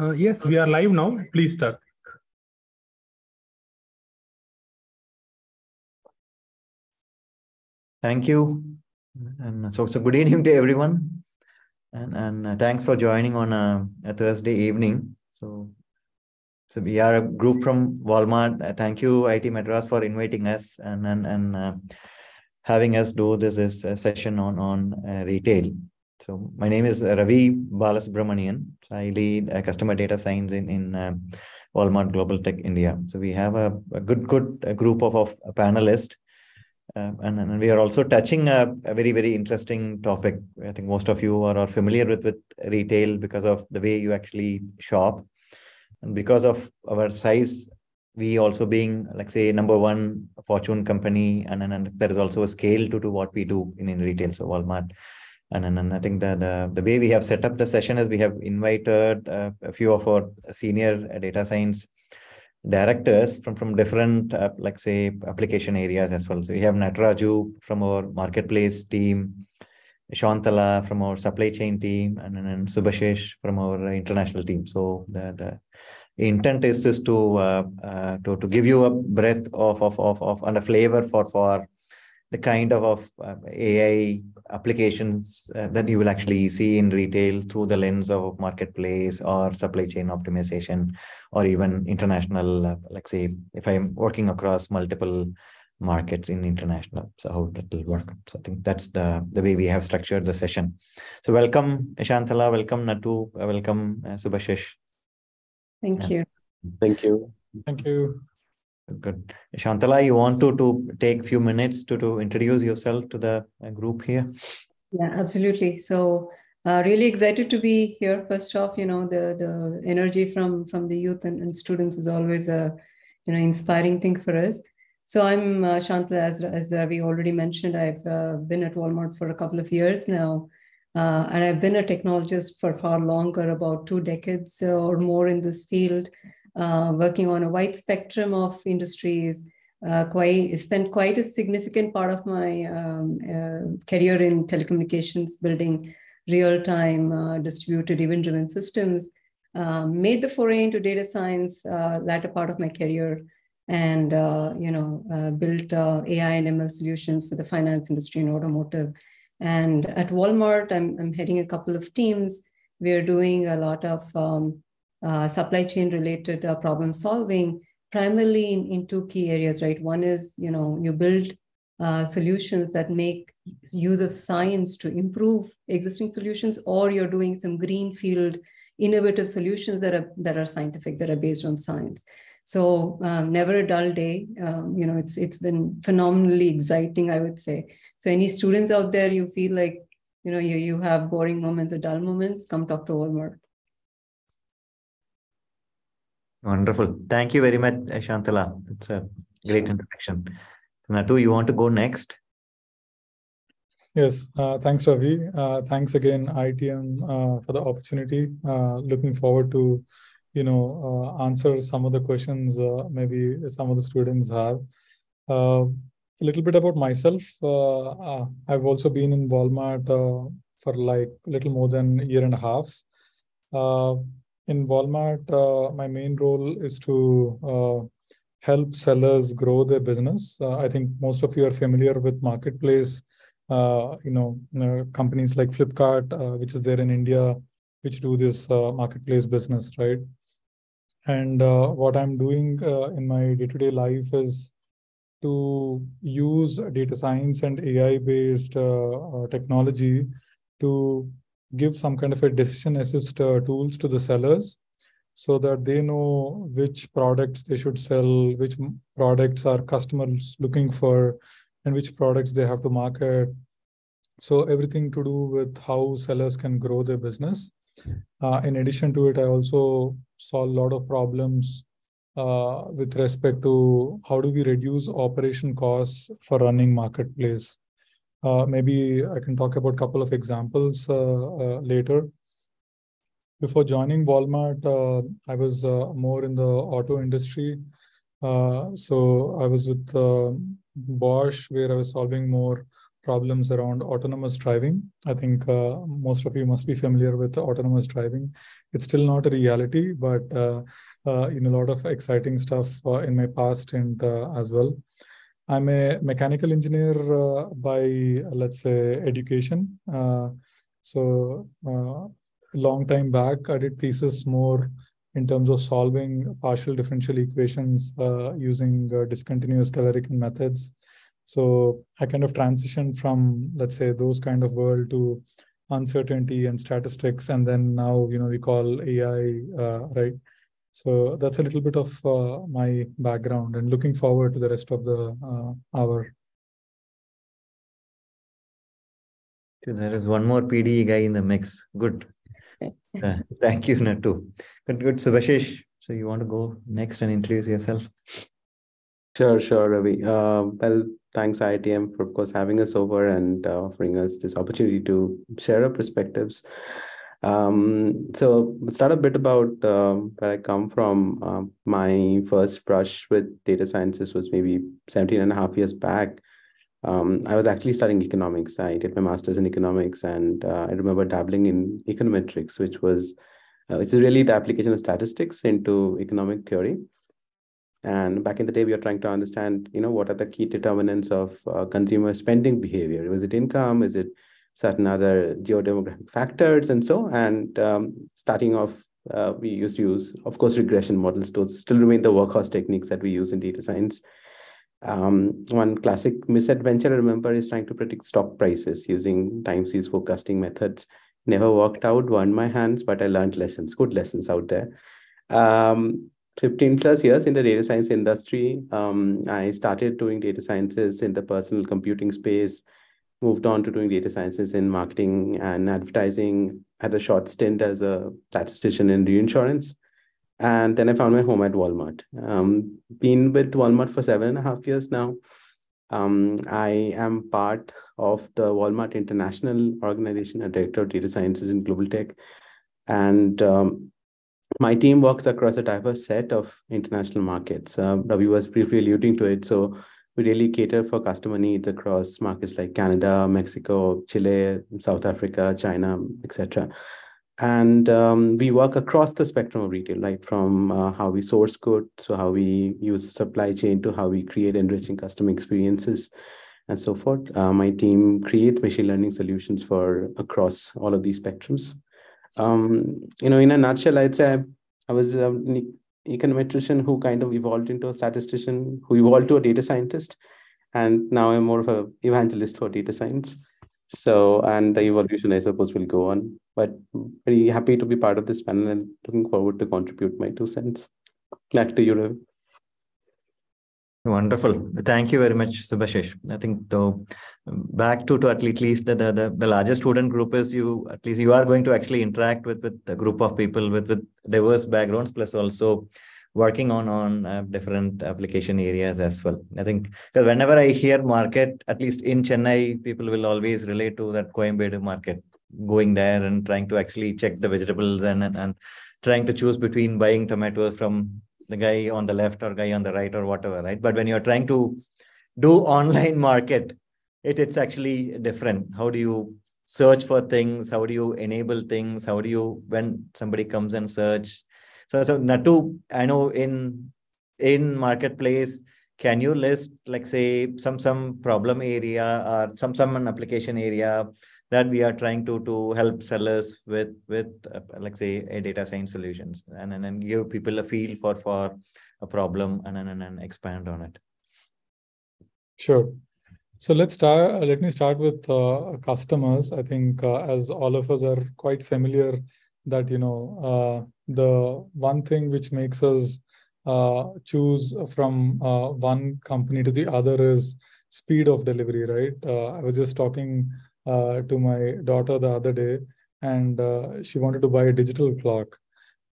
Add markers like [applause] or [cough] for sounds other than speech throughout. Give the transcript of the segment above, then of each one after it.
Uh, yes, we are live now. Please start. Thank you. And so, so good evening to everyone. And, and uh, thanks for joining on a, a, Thursday evening. So, so we are a group from Walmart. Uh, thank you, IIT Madras, for inviting us and, and, and uh, having us do this, this uh, session on, on uh, retail. So my name is Ravi Balasubramanian. I lead uh, customer data science in, in um, Walmart Global Tech India. So we have a, a good, good group of, of panelists. Uh, and, and we are also touching a, a, very, very interesting topic. I think most of you are, are familiar with, with retail because of the way you actually shop. And because of our size, we also being, like say, number one fortune company, and, and, and there is also a scale to, to what we do in, in retail. So Walmart and, and, and I think that the, the way we have set up the session is we have invited uh, a few of our senior data science directors from, from different, uh, like say, application areas as well. So we have Natraju from our marketplace team, Shantala from our supply chain team, and then Subhashish from our international team. So the, the intent is just to, uh, uh, to, to give you a breadth of, of, of, of and a flavor for, for the kind of, of uh, AI applications uh, that you will actually see in retail through the lens of marketplace or supply chain optimization or even international, uh, like say, if I'm working across multiple markets in international. So how that will work. So I think that's the, the way we have structured the session. So welcome, Shantala, welcome, Natu, uh, welcome, uh, Subhashish. Thank you. Thank you. Thank you. Good. Shantala, you want to, to take a few minutes to, to introduce yourself to the uh, group here? Yeah, absolutely. So uh, really excited to be here. First off, you know, the, the energy from, from the youth and, and students is always a, you know, inspiring thing for us. So I'm uh, Shantala, as, as Ravi already mentioned, I've uh, been at Walmart for a couple of years now. Uh, and I've been a technologist for far longer, about two decades or more in this field uh, working on a wide spectrum of industries. Uh, quite spent quite a significant part of my um, uh, career in telecommunications, building real-time uh, distributed event-driven systems. Um, made the foray into data science uh, latter part of my career, and uh, you know built AI and ML solutions for the finance industry and automotive. And at Walmart, I'm, I'm heading a couple of teams. We're doing a lot of um, uh, supply chain related uh, problem solving primarily in, in two key areas right? One is you know you build uh, solutions that make use of science to improve existing solutions or you're doing some greenfield innovative solutions that are that are scientific that are based on science. So um, never a dull day. Um, you know it's it's been phenomenally exciting i would say. So any students out there you feel like you know you, you have boring moments or dull moments come talk to walmart Wonderful. Thank you very much, Shantala. It's a great introduction. Natu, you want to go next? Yes, uh, thanks, Ravi. Uh, thanks again, IITM, uh, for the opportunity. Uh, looking forward to, you know, uh, answer some of the questions uh, maybe some of the students have. a little bit about myself. I've also been in Walmart for like a little more than a year and a half in Walmart, uh, my main role is to uh, help sellers grow their business. Uh, I think most of you are familiar with marketplace. Uh, you know, uh, companies like Flipkart, uh, which is there in India, which do this marketplace business, right? And what I'm doing in my day-to-day life is to use data science and AI-based technology to give some kind of a decision assist uh, tools to the sellers so that they know which products they should sell, which products are customers looking for, and which products they have to market. So everything to do with how sellers can grow their business. Uh, in addition to it, I also saw a lot of problems uh, with respect to how do we reduce operation costs for running marketplace. Uh, maybe I can talk about a couple of examples uh, uh, later. Before joining Walmart, I was more in the auto industry. so I was with Bosch, where I was solving more problems around autonomous driving. I think uh, most of you must be familiar with autonomous driving. It's still not a reality, but uh, uh, know, a lot of exciting stuff uh, in my past and uh, as well. I'm a mechanical engineer uh, by, let's say, education. so a long time back, I did thesis more in terms of solving partial differential equations using discontinuous Galerkin methods. So I kind of transitioned from, let's say, those kind of world to uncertainty and statistics, and then now you know we call AI, uh, right? So that's a little bit of uh, my background, and looking forward to the rest of the uh, hour. There is one more PDE guy in the mix. Good. [laughs] Uh, thank you, Natu. Good, good. Subhashish, so you want to go next and introduce yourself? Sure, sure, Ravi. Uh, well, thanks IITM for, of course, having us over and uh, offering us this opportunity to share our perspectives. Um, so start a bit about uh, where I come from. Uh, my first brush with data sciences was maybe 17 and a half years back. Um, I was actually studying economics. I did my master's in economics, and uh, I remember dabbling in econometrics, which was uh, which is really the application of statistics into economic theory. And back in the day, we were trying to understand, you know, what are the key determinants of uh, consumer spending behavior? Was it income? Is it certain other geodemographic factors and so? And um, starting off, uh, we used to use, of course, regression models. Those still remain the workhorse techniques that we use in data science. Um, one classic misadventure I remember is trying to predict stock prices using time series forecasting methods. Never worked out, burned my hands, but I learned lessons, good lessons out there. Um, 15 plus years in the data science industry. Um, I started doing data sciences in the personal computing space, moved on to doing data sciences in marketing and advertising, had a short stint as a statistician in reinsurance. And then I found my home at Walmart. Um, been with Walmart for seven and a half years now. Um, I am part of the Walmart International Organization, a director of data sciences in global tech. And um, my team works across a diverse set of international markets. Uh, Ravi was briefly alluding to it. So we really cater for customer needs across markets like Canada, Mexico, Chile, South Africa, China, etc. And um, we work across the spectrum of retail, right? From uh, how we source goods, so how we use the supply chain, to how we create enriching customer experiences, and so forth. Uh, my team creates machine learning solutions for across all of these spectrums um, you know, in a nutshell, I'd say I, I was an econometrician who kind of evolved into a statistician, who evolved to a data scientist, and now I'm more of a evangelist for data science. So, and the evolution, I suppose, will go on. But very happy to be part of this panel and looking forward to contribute my two cents. Back to you, Ravi. Wonderful. Thank you very much, Subhashish. I think though back to, to at least the, the, the larger student group is you at least you are going to actually interact with with a group of people with with diverse backgrounds plus also working on on uh, different application areas as well. I think because whenever I hear market, at least in Chennai, people will always relate to that Koyambedu market, going there and trying to actually check the vegetables and and, and trying to choose between buying tomatoes from the guy on the left or guy on the right or whatever, right? But when you're trying to do online market, it, it's actually different. How do you search for things? How do you enable things? How do you, when somebody comes and search? So, so Natu, I know in in marketplace, can you list like say some some problem area or some some an application area that we are trying to to help sellers with with uh, like say a data science solutions and, and give people a feel for for a problem and and, and expand on it. Sure. So let's start uh, let me start with uh, customers. I think uh, as all of us are quite familiar that you know uh, the one thing which makes us uh, choose from one company to the other is speed of delivery right? I was just talking uh, to my daughter the other day, and uh, she wanted to buy a digital clock.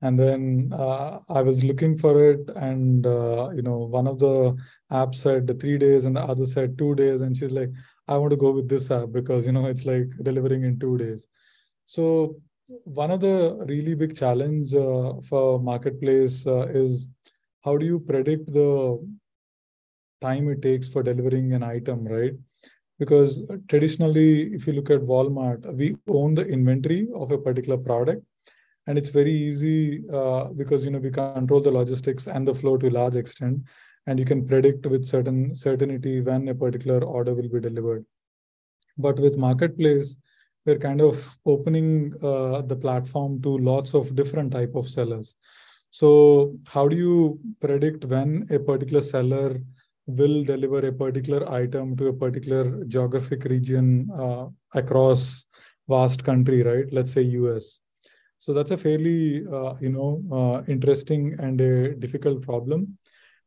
And then uh, I was looking for it, and uh, you know, one of the apps said three days, and the other said two days. And she's like, "I want to go with this app because you know it's like delivering in two days." So one of the really big challenge uh, for marketplace is how do you predict the time it takes for delivering an item, right? Because traditionally, if you look at Walmart, we own the inventory of a particular product, and it's very easy uh, because you know we control the logistics and the flow to a large extent, and you can predict with certain certainty when a particular order will be delivered. But with marketplace, we're kind of opening uh, the platform to lots of different type of sellers. So how do you predict when a particular seller will deliver a particular item to a particular geographic region uh, across vast country, right? Let's say US. So that's a fairly, uh, you know, uh, interesting and a difficult problem.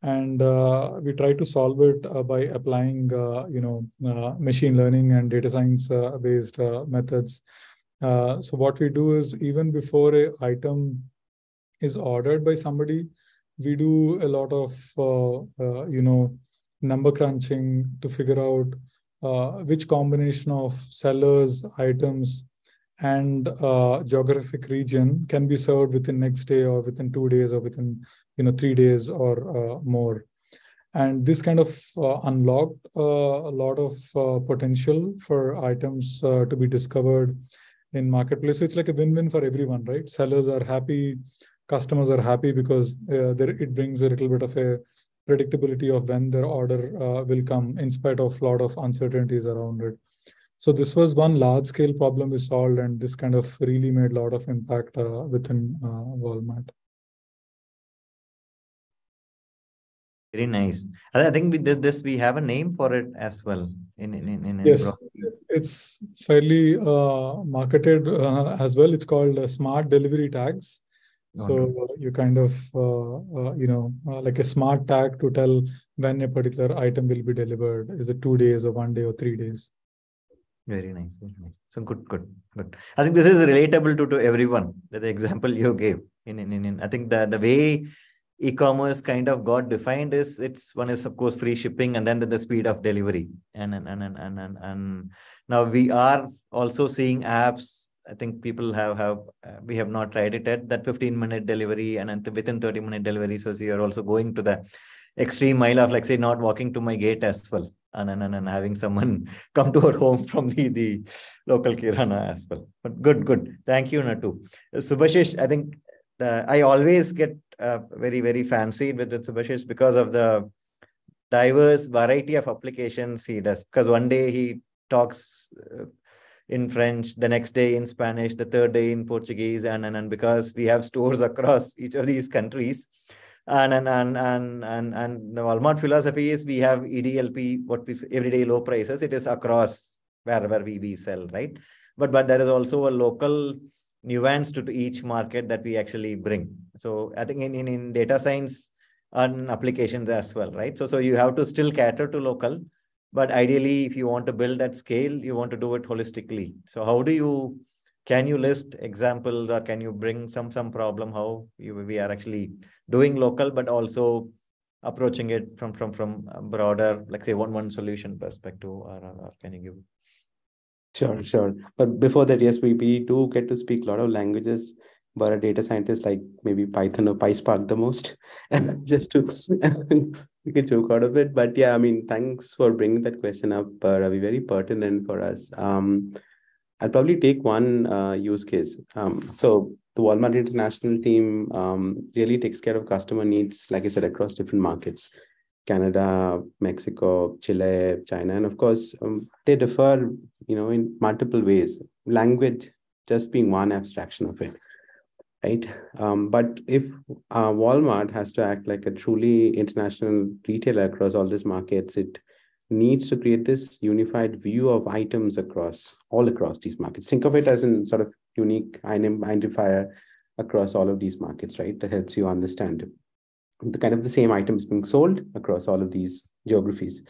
And uh, we try to solve it uh, by applying, uh, you know, machine learning and data science based methods. so what we do is even before a item is ordered by somebody, we do a lot of, you know, number crunching to figure out uh, which combination of sellers, items, and uh, geographic region can be served within next day or within two days or within you know three days or uh, more. And this kind of uh, unlocked uh, a lot of uh, potential for items to be discovered in marketplace. So it's like a win-win for everyone, right? Sellers are happy, customers are happy because there, it brings a little bit of a predictability of when their order uh, will come in spite of a lot of uncertainties around it. So this was one large scale problem we solved and this kind of really made a lot of impact uh, within uh, Walmart. Very nice. I think we did this. We have a name for it as well. In in in, in yes, it's fairly uh, marketed uh, as well. It's called uh, smart delivery tags so you kind of uh, uh, you know uh, like a smart tag to tell when a particular item will be delivered. Is it two days or one day or three days? Very nice very nice. So good good good. I think this is relatable to, to everyone the example you gave. In, in, in i think the the way e-commerce kind of got defined is it's one is of course free shipping and then the, the speed of delivery. And and, and and and and now we are also seeing apps I think people have have uh, we have not tried it at that 15 minute delivery and within 30 minute delivery. So, so you're also going to the extreme mile of like say not walking to my gate as well and, and, and having someone [laughs] come to our home from the, the local kirana as well. But good, good. Thank you, Nattu. Subhashish, I think the, I always get uh, very, very fancied with, with Subhashish because of the diverse variety of applications he does. Because one day he talks uh, in French, the next day in Spanish, the third day in Portuguese, and and, and because we have stores [laughs] across each of these countries, and and and and and, and the Walmart philosophy is we have EDLP, what we everyday low prices. It is across wherever we, we sell, right? But but there is also a local nuance to, to each market that we actually bring. So I think in, in, in data science and applications as well, right? So so you have to still cater to local, but ideally if you want to build at scale you want to do it holistically. So how do you can you list examples or can you bring some some problem how you, we are actually doing local but also approaching it from from from broader like say one one solution perspective or, or, can you give? Sure sure. But before that yes we, we do get to speak a lot of languages but a data scientist like maybe Python or PySpark the most, [laughs] just to [laughs] make a joke out of it. But yeah, I mean, thanks for bringing that question up, uh, Ravi. Very pertinent for us. Um, I'll probably take one uh, use case. Um, so the Walmart International team um, really takes care of customer needs, like I said, across different markets. Canada, Mexico, Chile, China, and of course, um, they differ, you know, in multiple ways. Language just being one abstraction of it right? Um, but if uh, Walmart has to act like a truly international retailer across all these markets, it needs to create this unified view of items across all across these markets. Think of it as a sort of unique identifier across all of these markets, right? That helps you understand the kind of the same items being sold across all of these geographies.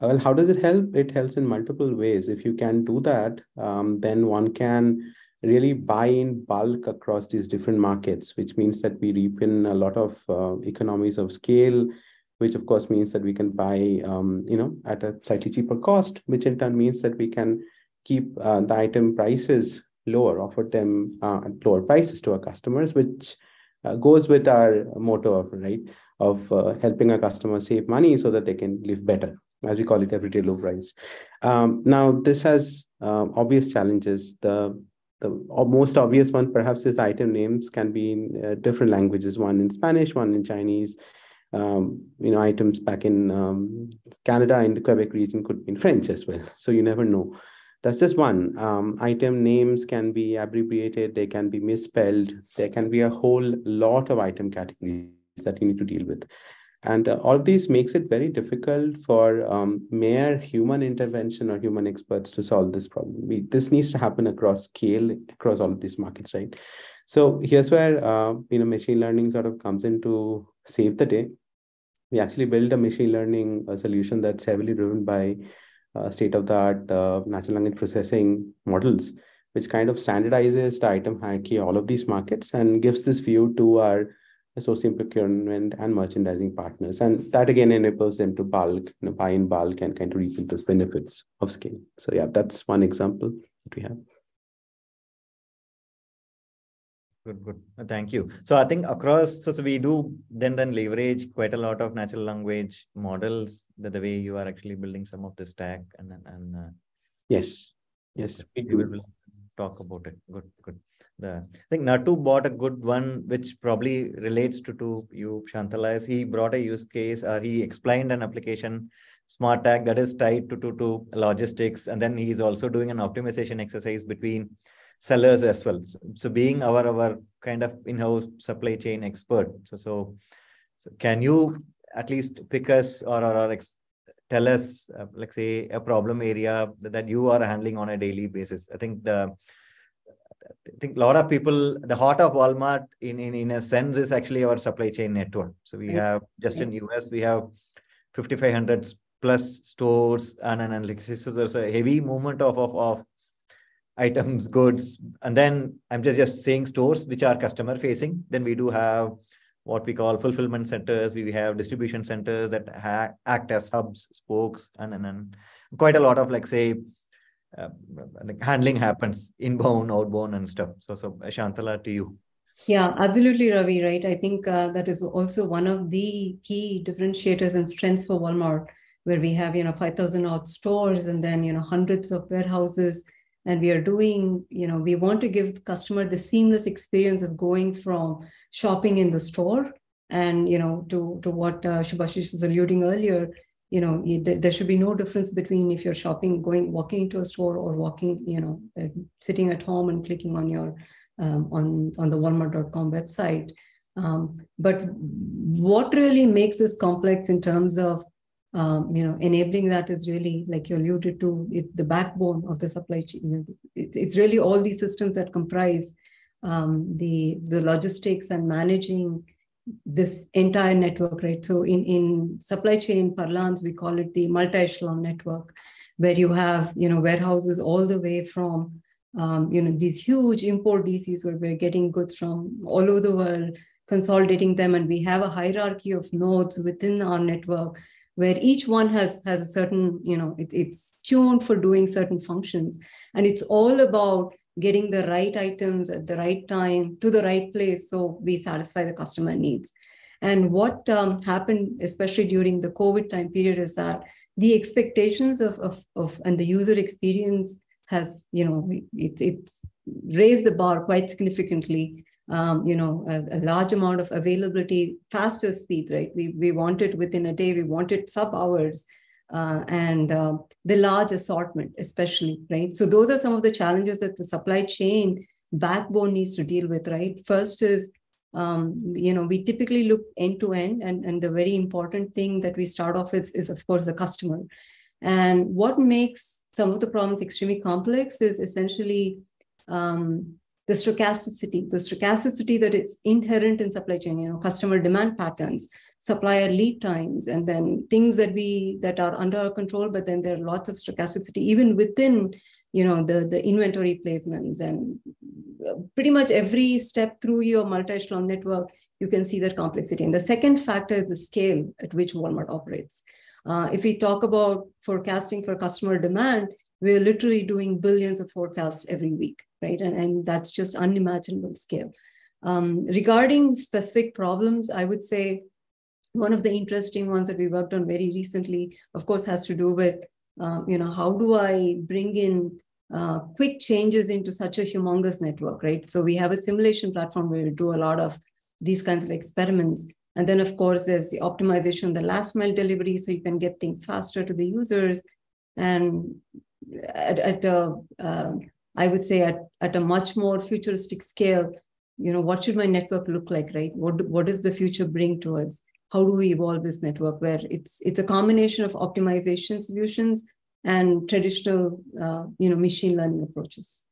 Well, how does it help? It helps in multiple ways. If you can do that, um, then one can really buy in bulk across these different markets, which means that we reap in a lot of uh, economies of scale, which of course means that we can buy, um, you know, at a slightly cheaper cost, which in turn means that we can keep uh, the item prices lower, offer them uh, at lower prices to our customers, which uh, goes with our motto of right of uh, helping our customers save money so that they can live better, as we call it, everyday low price. Um, now, this has um, obvious challenges. The the most obvious one, perhaps, is item names can be in uh, different languages. One in Spanish, one in Chinese. Um, you know, items back in um, Canada in the Quebec region could be in French as well. So you never know. That's just one. Um, item names can be abbreviated. They can be misspelled. There can be a whole lot of item categories that you need to deal with. And uh, all these makes it very difficult for um, mere human intervention or human experts to solve this problem. We, this needs to happen across scale, across all of these markets, right? So here's where uh, you know machine learning sort of comes in to save the day. We actually build a machine learning uh, solution that's heavily driven by uh, state-of-the-art uh, natural language processing models, which kind of standardizes the item hierarchy all of these markets and gives this view to our sourcing procurement and merchandising partners. And that again enables them to bulk, you know, buy in bulk and kind of reap those benefits of scale. So yeah, that's one example that we have. Good, good. Uh, thank you. So I think across, so, so we do then then leverage quite a lot of natural language models. The, the way you are actually building some of the stack and and uh, yes, yes, we will talk about it. Good, good the I think Natu bought a good one, which probably relates to, to you, Shantala, is he brought a use case or he explained an application, smart tag that is tied to, to, to logistics. And then he's also doing an optimization exercise between sellers as well. So, so being our, our kind of in-house supply chain expert. So, so, so can you at least pick us or, or, or ex- tell us, uh, like say, a problem area that, that you are handling on a daily basis? I think the I think a lot of people, the heart of Walmart in, in, in a sense is actually our supply chain network. So we have just in US, we have 5,500 plus stores and analysis. So there's a heavy movement of, of, of items, goods. And then I'm just, just saying stores which are customer facing. Then we do have what we call fulfillment centers. We have distribution centers that ha- act as hubs, spokes, and, and, and quite a lot of like say uh, handling happens inbound, outbound, and stuff. So, so Shantala, to you. Yeah, absolutely, Ravi. Right. I think uh, that is also one of the key differentiators and strengths for Walmart, where we have you know five thousand odd stores and then you know hundreds of warehouses, and we are doing you know we want to give the customer the seamless experience of going from shopping in the store and you know to to what uh, Subhashish was alluding earlier you know there should be no difference between if you're shopping going walking into a store or walking you know uh, sitting at home and clicking on your um, on on the walmart.com website. Um, but what really makes this complex in terms of um, you know enabling that is really like you alluded to it, the backbone of the supply chain it, it's really all these systems that comprise um, the the logistics and managing this entire network, right? So in, in supply chain parlance, we call it the multi-echelon network, where you have, you know, warehouses all the way from, um, you know, these huge import DCs where we're getting goods from all over the world, consolidating them, and we have a hierarchy of nodes within our network where each one has has a certain, you know, it, it's tuned for doing certain functions, and it's all about getting the right items at the right time to the right place so we satisfy the customer needs. And what um, happened, especially during the COVID time period, is that the expectations of, of, of and the user experience has, you know, it's, it's raised the bar quite significantly. Um, you know, a, a, large amount of availability, faster speeds, right? We, we want it within a day, we want it sub hours uh, and uh, the large assortment, especially, right? So those are some of the challenges that the supply chain backbone needs to deal with, right? First is, um, you know, we typically look end to end, and and the very important thing that we start off with is, of course, the customer. And what makes some of the problems extremely complex is essentially um, the stochasticity, the stochasticity that is inherent in supply chain, you know, customer demand patterns, supplier lead times, and then things that we that are under our control, but then there are lots of stochasticity even within, you know, the, the inventory placements and uh, pretty much every step through your multi-echelon network, you can see that complexity. And the second factor is the scale at which Walmart operates. Uh, if we talk about forecasting for customer demand, we're literally doing billions of forecasts every week right? And, and that's just unimaginable scale. Um, regarding specific problems, I would say one of the interesting ones that we worked on very recently, of course, has to do with, um, you know, how do I bring in uh, quick changes into such a humongous network, right? So we have a simulation platform where we do a lot of these kinds of experiments. And then, of course, there's the optimization, the last mile delivery, so you can get things faster to the users. And at, at a, uh, I would say at, at a much more futuristic scale, you know, what should my network look like, right? What, what does the future bring to us? How do we evolve this network where it's, it's a combination of optimization solutions and traditional, uh, you know, machine learning approaches.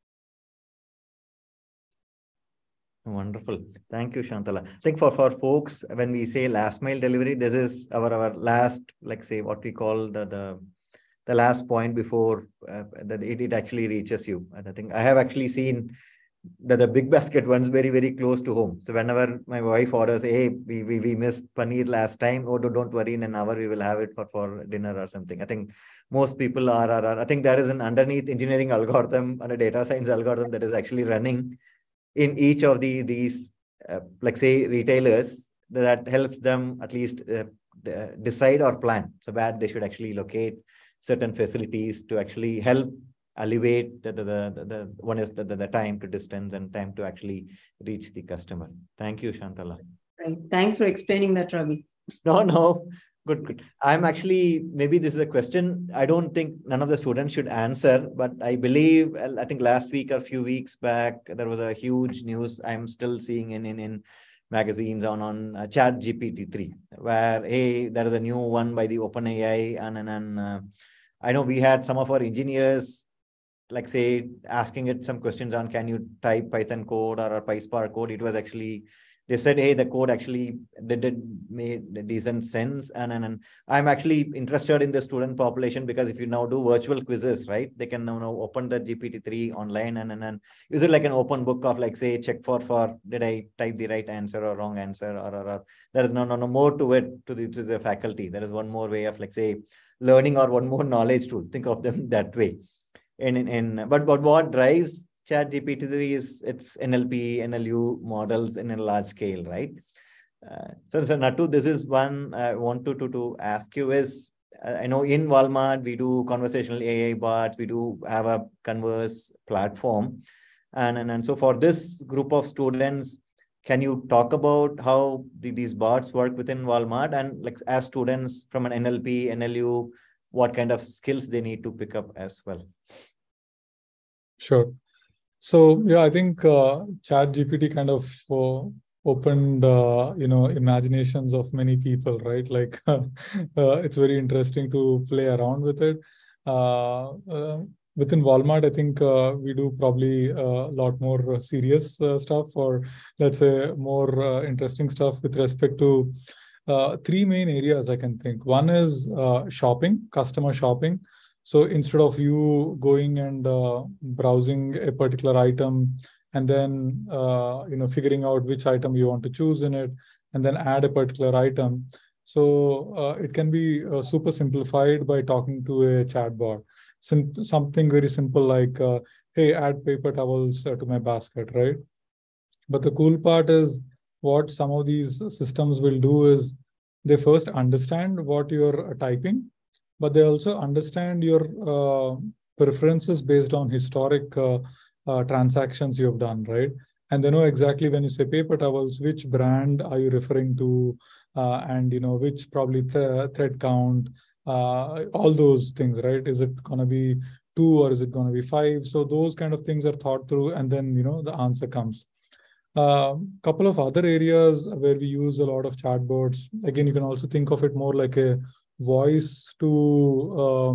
Wonderful. Thank you, Shantala. I think for, for folks, when we say last mile delivery, this is our, our last, like say what we call the, the, the last point before uh, that it, it actually reaches you. And I think I have actually seen that the big basket ones very, very close to home. So whenever my wife orders, hey, we, we, we missed paneer last time. Oh, don't worry, in an hour we will have it for, for dinner or something. I think most people are, are, are I think there is an underneath engineering algorithm and a data science algorithm that is actually running in each of the, these, uh, like say retailers that helps them at least uh, decide or plan. So where they should actually locate certain facilities to actually help alleviate the, the, the, the one is the, the, the, time to distance and time to actually reach the customer. Thank you, Shantala. Right. Thanks for explaining that, Ravi. No, no. Good, good. I'm actually, maybe this is a question I don't think none of the students should answer, but I believe, I think last week or a few weeks back, there was a huge news I'm still seeing in, in, in magazines on, on uh, chat GPT-3, where, hey, there is a new one by the OpenAI and, and, and uh, I know we had some of our engineers like say asking it some questions on can you type Python code or, or PySpark code, it was actually they said, hey, the code actually did, did made decent sense. And, and, and I'm actually interested in the student population because if you now do virtual quizzes, right, they can now, now open the GPT-3 online and, and, and use it like an open book of like, say, check for, for did I type the right answer or wrong answer or, or, or there is no, no, no more to it to the, to the faculty. There is one more way of like, say, learning or one more knowledge tool. Think of them [laughs] that way in, in, in but, but what drives chat GPT-3 is it's NLP, NLU models in a large scale, right? Uh, so, so Nattu, this is one I want to, to, to ask you is, uh, I know in Walmart, we do conversational AI bots, we do have a Converse platform. And, and, and so for this group of students, can you talk about how the, these bots work within Walmart and like as students from an NLP, NLU, what kind of skills they need to pick up as well? Sure. So yeah, I think uh, Chat GPT kind of uh, opened uh, you know imaginations of many people, right? [laughs] Like uh, it's very interesting to play around with it. Uh, uh, within Walmart, I think we do probably a lot more serious stuff, or let's say more interesting stuff with respect to three main areas I can think. One is shopping, customer shopping. So instead of you going and uh, browsing a particular item and then uh, you know figuring out which item you want to choose in it and then add a particular item, so uh, it can be uh, super simplified by talking to a chatbot. Sim- something very simple like, uh, "Hey, add paper towels uh, to my basket," right? But the cool part is what some of these systems will do is they first understand what you're typing but they also understand your uh, preferences based on historic uh, uh, transactions you have done, right? And they know exactly when you say paper towels, which brand are you referring to, uh, and you know which probably th- thread count, uh, all those things, right? Is it gonna be two or is it gonna be five? So those kind of things are thought through, and then you know the answer comes. A uh, couple of other areas where we use a lot of chatbots. Again, you can also think of it more like a voice to uh,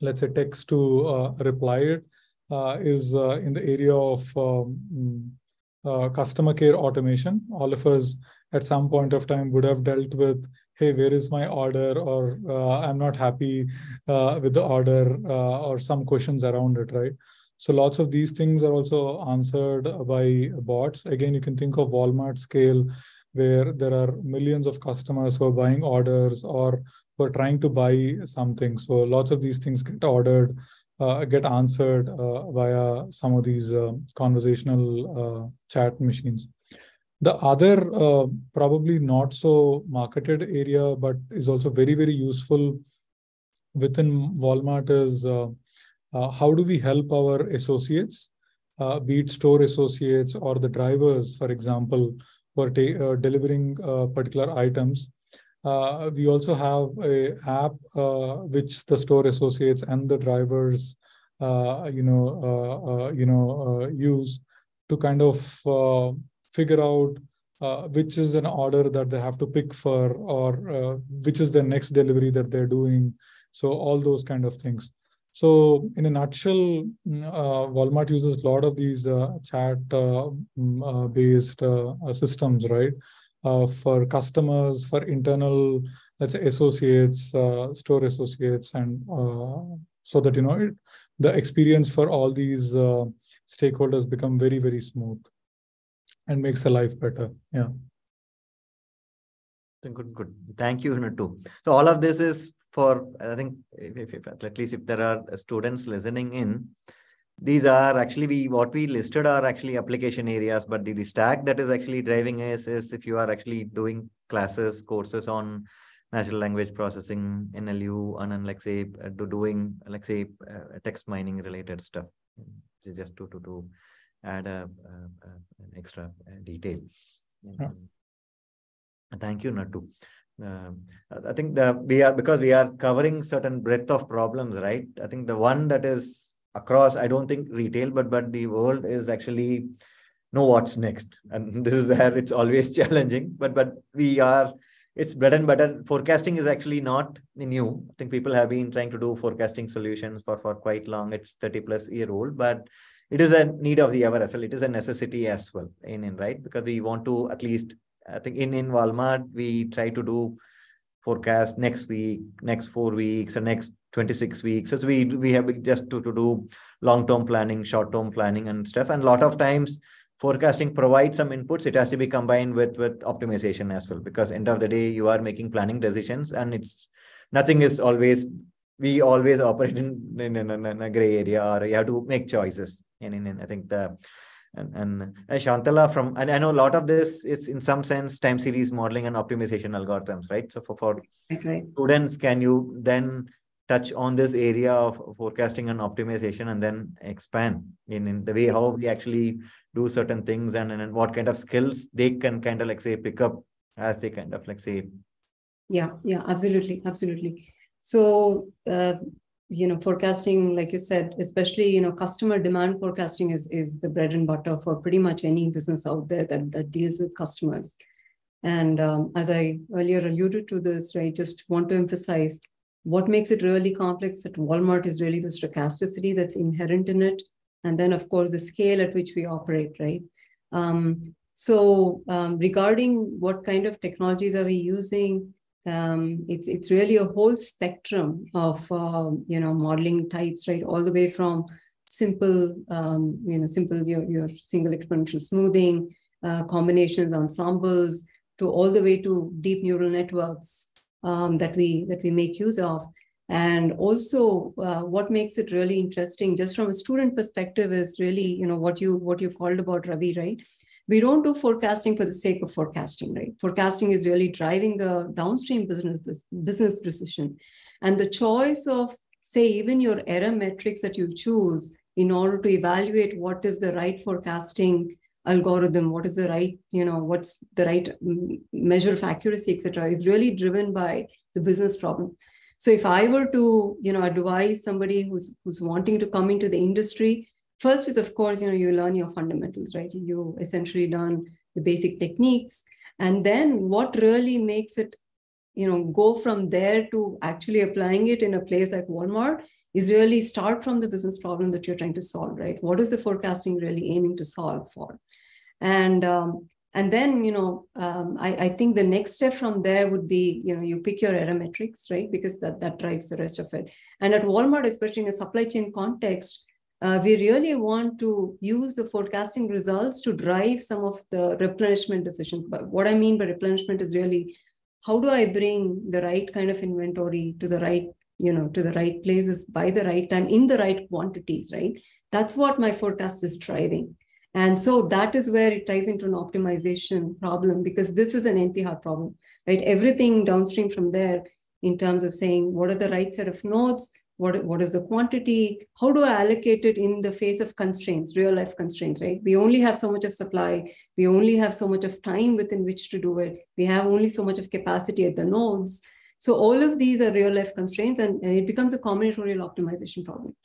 let's say text to uh, reply it uh, is uh, in the area of um, mm, uh, customer care automation. All of us at some point of time would have dealt with hey where is my order? or uh, i'm not happy with the order or some questions around it right? So lots of these things are also answered by bots. Again you can think of walmart scale where there are millions of customers who are buying orders or who are trying to buy something. So lots of these things get ordered, uh, get answered uh, via some of these uh, conversational uh, chat machines. The other, uh, probably not so marketed area, but is also very, very useful within Walmart is uh, how do we help our associates, be it store associates or the drivers, for example, who are uh, delivering particular items. We also have a app which the store associates and the drivers, you know, you know, use to kind of figure out uh, which is an order that they have to pick for or uh, which is the next delivery that they're doing. So all those kind of things. So in a nutshell mm, uh, walmart uses a lot of these uh, chat uh, mm, uh, for customers for internal let's say associates uh, store associates and uh, so that you know it, the experience for all these stakeholders become very very smooth and makes the life better. Yeah. Good, good. Thank you, Nattu. So all of this is for, I think, if, if, if, at least if there are students listening in, these are actually we what we listed are actually application areas, but the, the stack that is actually driving is, is if you are actually doing classes, courses on natural language processing, NLU, and then like say uh, doing like say uh, text mining related stuff, just to to to add a, a, a an extra uh, detail. Yeah. Thank you, Nattu. Uh, I think the we are because we are covering certain breadth of problems, right? I think the one that is across, I don't think retail, but but the world is actually know what's next, and [laughs] this is where it's always [laughs] challenging. But but we are it's bread and butter. Forecasting is actually not new. I think people have been trying to do forecasting solutions for for quite long. It's 30 plus year old, but it is a need of the hour as well. It is a necessity as well in, in right because we want to at least I think in in Walmart we try to do forecast next week, next four weeks, or next 26 weeks. So we we have just to, to do long-term planning, short-term planning and stuff. And a lot of times forecasting provides some inputs. It has to be combined with with optimization as well, because end of the day, you are making planning decisions and it's nothing is always we always operate in, in, in, in, a gray area or you have to make choices and, in, in i think the and, and, and Shantala from and I know a lot of this is in some sense time series modeling and optimization algorithms, right? So for, for right. students, can you then touch on this area of forecasting and optimization and then expand in, in the way how we actually do certain things and, and what kind of skills they can kind of like say pick up as they kind of like say yeah yeah absolutely absolutely so, uh, you know, forecasting, like you said, especially, you know, customer demand forecasting is, is the bread and butter for pretty much any business out there that, that deals with customers. And um, as I earlier alluded to this, right, just want to emphasize what makes it really complex at Walmart is really the stochasticity that's inherent in it. And then, of course, the scale at which we operate, right? Um, so um, regarding what kind of technologies are we using, um, it's it's really a whole spectrum of uh, you know modeling types, right? All the way from simple um, you know simple your your single exponential smoothing, uh, combinations, ensembles, to all the way to deep neural networks um, that we that we make use of. And also, uh, what makes it really interesting, just from a student perspective, is really you know what you what you called about Ravi, right? we don't do forecasting for the sake of forecasting, right? Forecasting is really driving the downstream business, business decision. And the choice of, say, even your error metrics that you choose in order to evaluate what is the right forecasting algorithm, what is the right, you know, what's the right measure of accuracy, etc., is really driven by the business problem. So if I were to, you know, advise somebody who's who's wanting to come into the industry, First is, of course, you know, you learn your fundamentals, right? You essentially learn the basic techniques. And then what really makes it, you know, go from there to actually applying it in a place like Walmart is really start from the business problem that you're trying to solve, right? What is the forecasting really aiming to solve for? And um, and then you know um, I, I, think the next step from there would be you know you pick your error metrics right because that that drives the rest of it and at walmart especially in a supply chain context uh, we really want to use the forecasting results to drive some of the replenishment decisions. But what I mean by replenishment is really how do I bring the right kind of inventory to the right, you know, to the right places by the right time in the right quantities, right? That's what my forecast is driving. And so that is where it ties into an optimization problem because this is an NP hard problem, right? Everything downstream from there in terms of saying what are the right set of nodes, what, what is the quantity, how do I allocate it in the face of constraints, real life constraints, right? We only have so much of supply, we only have so much of time within which to do it, we have only so much of capacity at the nodes. So all of these are real life constraints and, and it becomes a combinatorial optimization problem.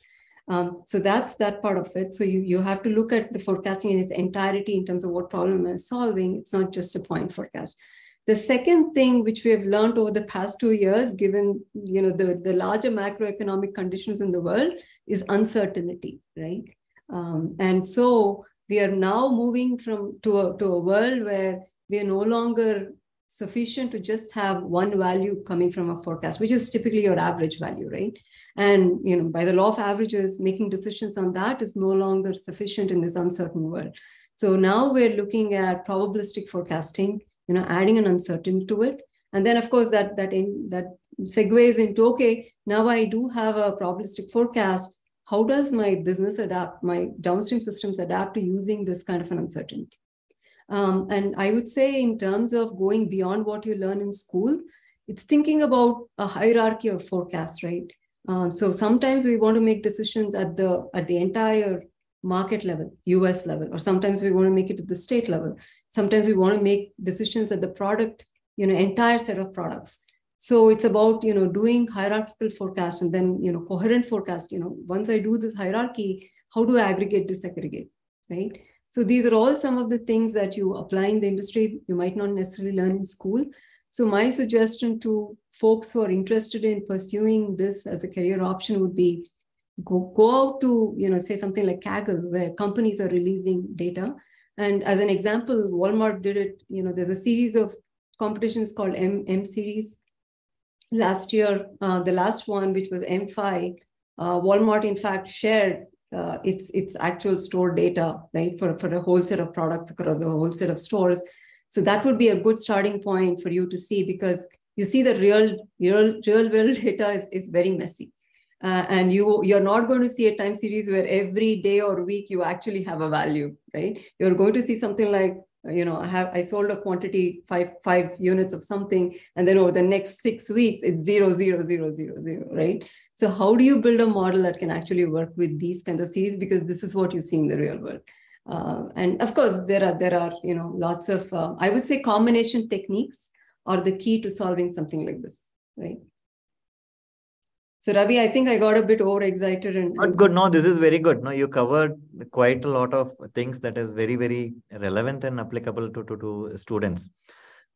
Um, so that's that part of it. So you, you have to look at the forecasting in its entirety in terms of what problem I'm solving. It's not just a point forecast. The second thing which we have learned over the past two years, given you know the, the larger macroeconomic conditions in the world, is uncertainty, right? Um, and so we are now moving from to a, to a world where we are no longer sufficient to just have one value coming from a forecast, which is typically your average value, right? And you know, by the law of averages, making decisions on that is no longer sufficient in this uncertain world. So now we're looking at probabilistic forecasting you know adding an uncertainty to it and then of course that that in that segues into okay now i do have a probabilistic forecast how does my business adapt my downstream systems adapt to using this kind of an uncertainty um, and i would say in terms of going beyond what you learn in school it's thinking about a hierarchy of forecast right um, so sometimes we want to make decisions at the at the entire market level, US level, or sometimes we want to make it at the state level. Sometimes we want to make decisions at the product, you know, entire set of products. So it's about, you know, doing hierarchical forecast and then, you know, coherent forecast. You know, once I do this hierarchy, how do I aggregate, disaggregate, right? So these are all some of the things that you apply in the industry. You might not necessarily learn in school. So my suggestion to folks who are interested in pursuing this as a career option would be go, go out to, you know, say something like Kaggle, where companies are releasing data. And as an example, Walmart did it, you know, there's a series of competitions called M, M series. Last year, uh, the last one, which was M5, uh, Walmart, in fact, shared uh, its its actual store data, right, for, for a whole set of products across a whole set of stores. So that would be a good starting point for you to see because you see the real real real world [laughs] data is, is very messy uh, and you you're not going to see a time series where every day or week you actually have a value right you're going to see something like you know i have i sold a quantity five five units of something and then over the next six weeks it's zero zero zero zero zero right? So how do you build a model that can actually work with these kinds of series? Because this is what you see in the real world. Uh, and of course there are there are you know lots of uh, i would say combination techniques are the key to solving something like this right so Ravi, I think I got a bit overexcited and, good. No, this is very good. No, you covered quite a lot of things that is very, very relevant and applicable to, to, to students.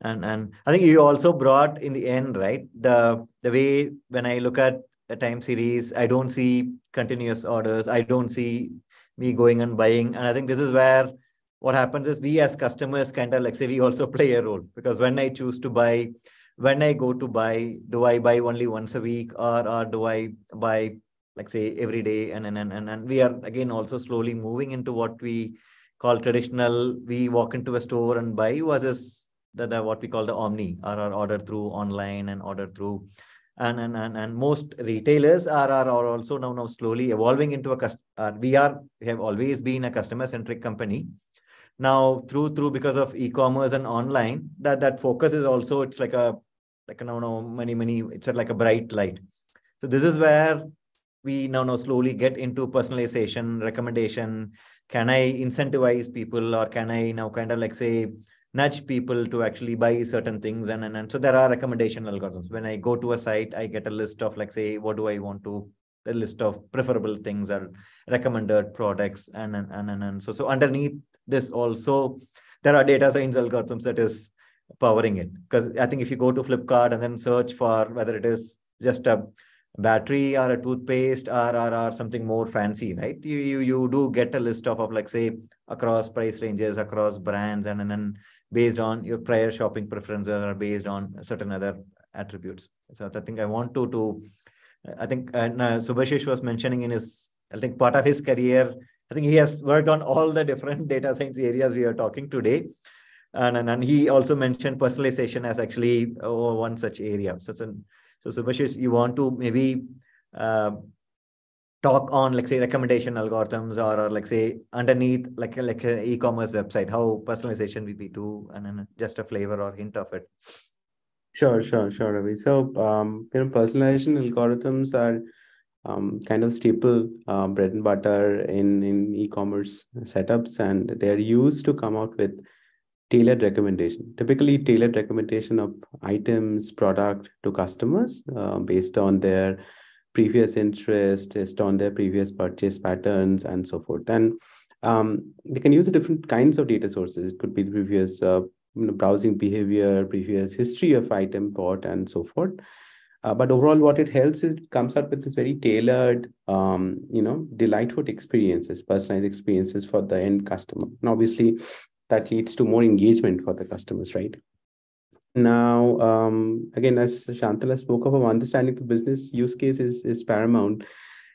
And and I think you also brought in the end, right? The the way when I look at the time series, I don't see continuous orders. I don't see me going and buying. And I think this is where what happens is we as customers kind of like say we also [laughs] play a role because when I choose to buy when I go to buy, do I buy only once a week or, or do I buy like say every day and, and, and, and we are again also slowly moving into what we call traditional, we walk into a store and buy versus the, the what we call the omni or, or order through online and order through and and and, and most retailers are, are are also now now slowly evolving into a uh, we are we have always been a customer centric company. Now through through because of e-commerce and online that that focus is also it's like a like no no many many it's like a bright light. So this is where we now now slowly get into personalization recommendation. Can i incentivize people or can i now kind of like say nudge people to actually buy certain things? And, and and so there are recommendation algorithms. When i go to a site i get a list of like say what do i want to the list of preferable things or recommended products and and and, and, and so so underneath this also there are data science algorithms that is powering it. Because I think if you go to Flipkart and then search for whether it is just a battery or a toothpaste or, or, or something more fancy, right? You, you you do get a list of, of like say across price ranges, across brands, and, and then based on your prior shopping preferences or based on certain other attributes. So I think I want to to I think and uh, Subhashish was mentioning in his I think part of his career, I think he has worked on all the different [laughs] data science areas we are talking today and, and, and he also mentioned personalization as actually oh, one such area. So, so, so Subhashish, you want to maybe uh, talk on like say recommendation algorithms or, or like say underneath like like an e-commerce website how personalization will be do and then just a flavor or hint of it sure sure sure Ravi. so um, you know personalization algorithms are um, kind of staple uh, bread and butter in in e-commerce setups and they're used to come out with tailored recommendation. Typically tailored recommendation of items product to customers uh, based on their previous interest based on their previous purchase patterns and so forth. And um, they can use different kinds of data sources. It could be previous uh, browsing behavior previous history of item bought and so forth. Uh, but overall, what it helps is it comes up with this very tailored, um, you know, delightful experiences, personalized experiences for the end customer. And obviously, that leads to more engagement for the customers, right? Now, um, again, as Shantala spoke of, understanding the business use case is, is paramount,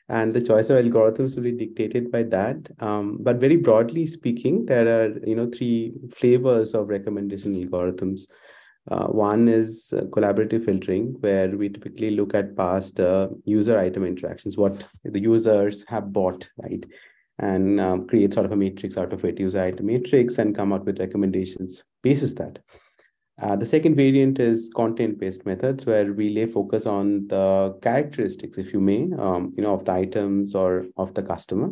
and the choice of algorithms will be dictated by that. Um, but very broadly speaking, there are you know three flavors of recommendation algorithms. Uh, one is uh, collaborative filtering, where we typically look at past uh, user item interactions, what the users have bought, right? And um, create sort of a matrix out of it, user item matrix, and come out with recommendations basis that. Uh, the second variant is content-based methods, where we lay focus on the characteristics, if you may, um, you know, of the items or of the customer,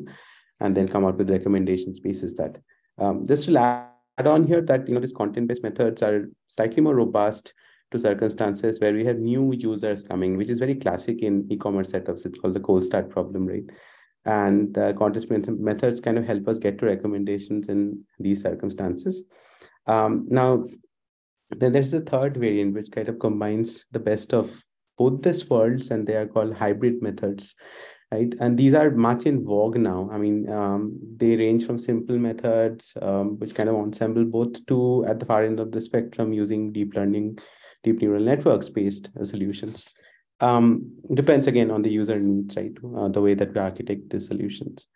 and then come out with recommendations basis that. Um, just to add on here that you know these content-based methods are slightly more robust to circumstances where we have new users coming, which is very classic in e-commerce setups. It's called the cold start problem, right? And uh, content methods kind of help us get to recommendations in these circumstances. Um, now, then there's a third variant which kind of combines the best of both these worlds, and they are called hybrid methods right? And these are much in vogue now. I mean, um, they range from simple methods, um, which kind of ensemble both to at the far end of the spectrum using deep learning, deep neural networks based solutions. Um, depends again on the user needs, right? Uh, the way that we architect the solutions.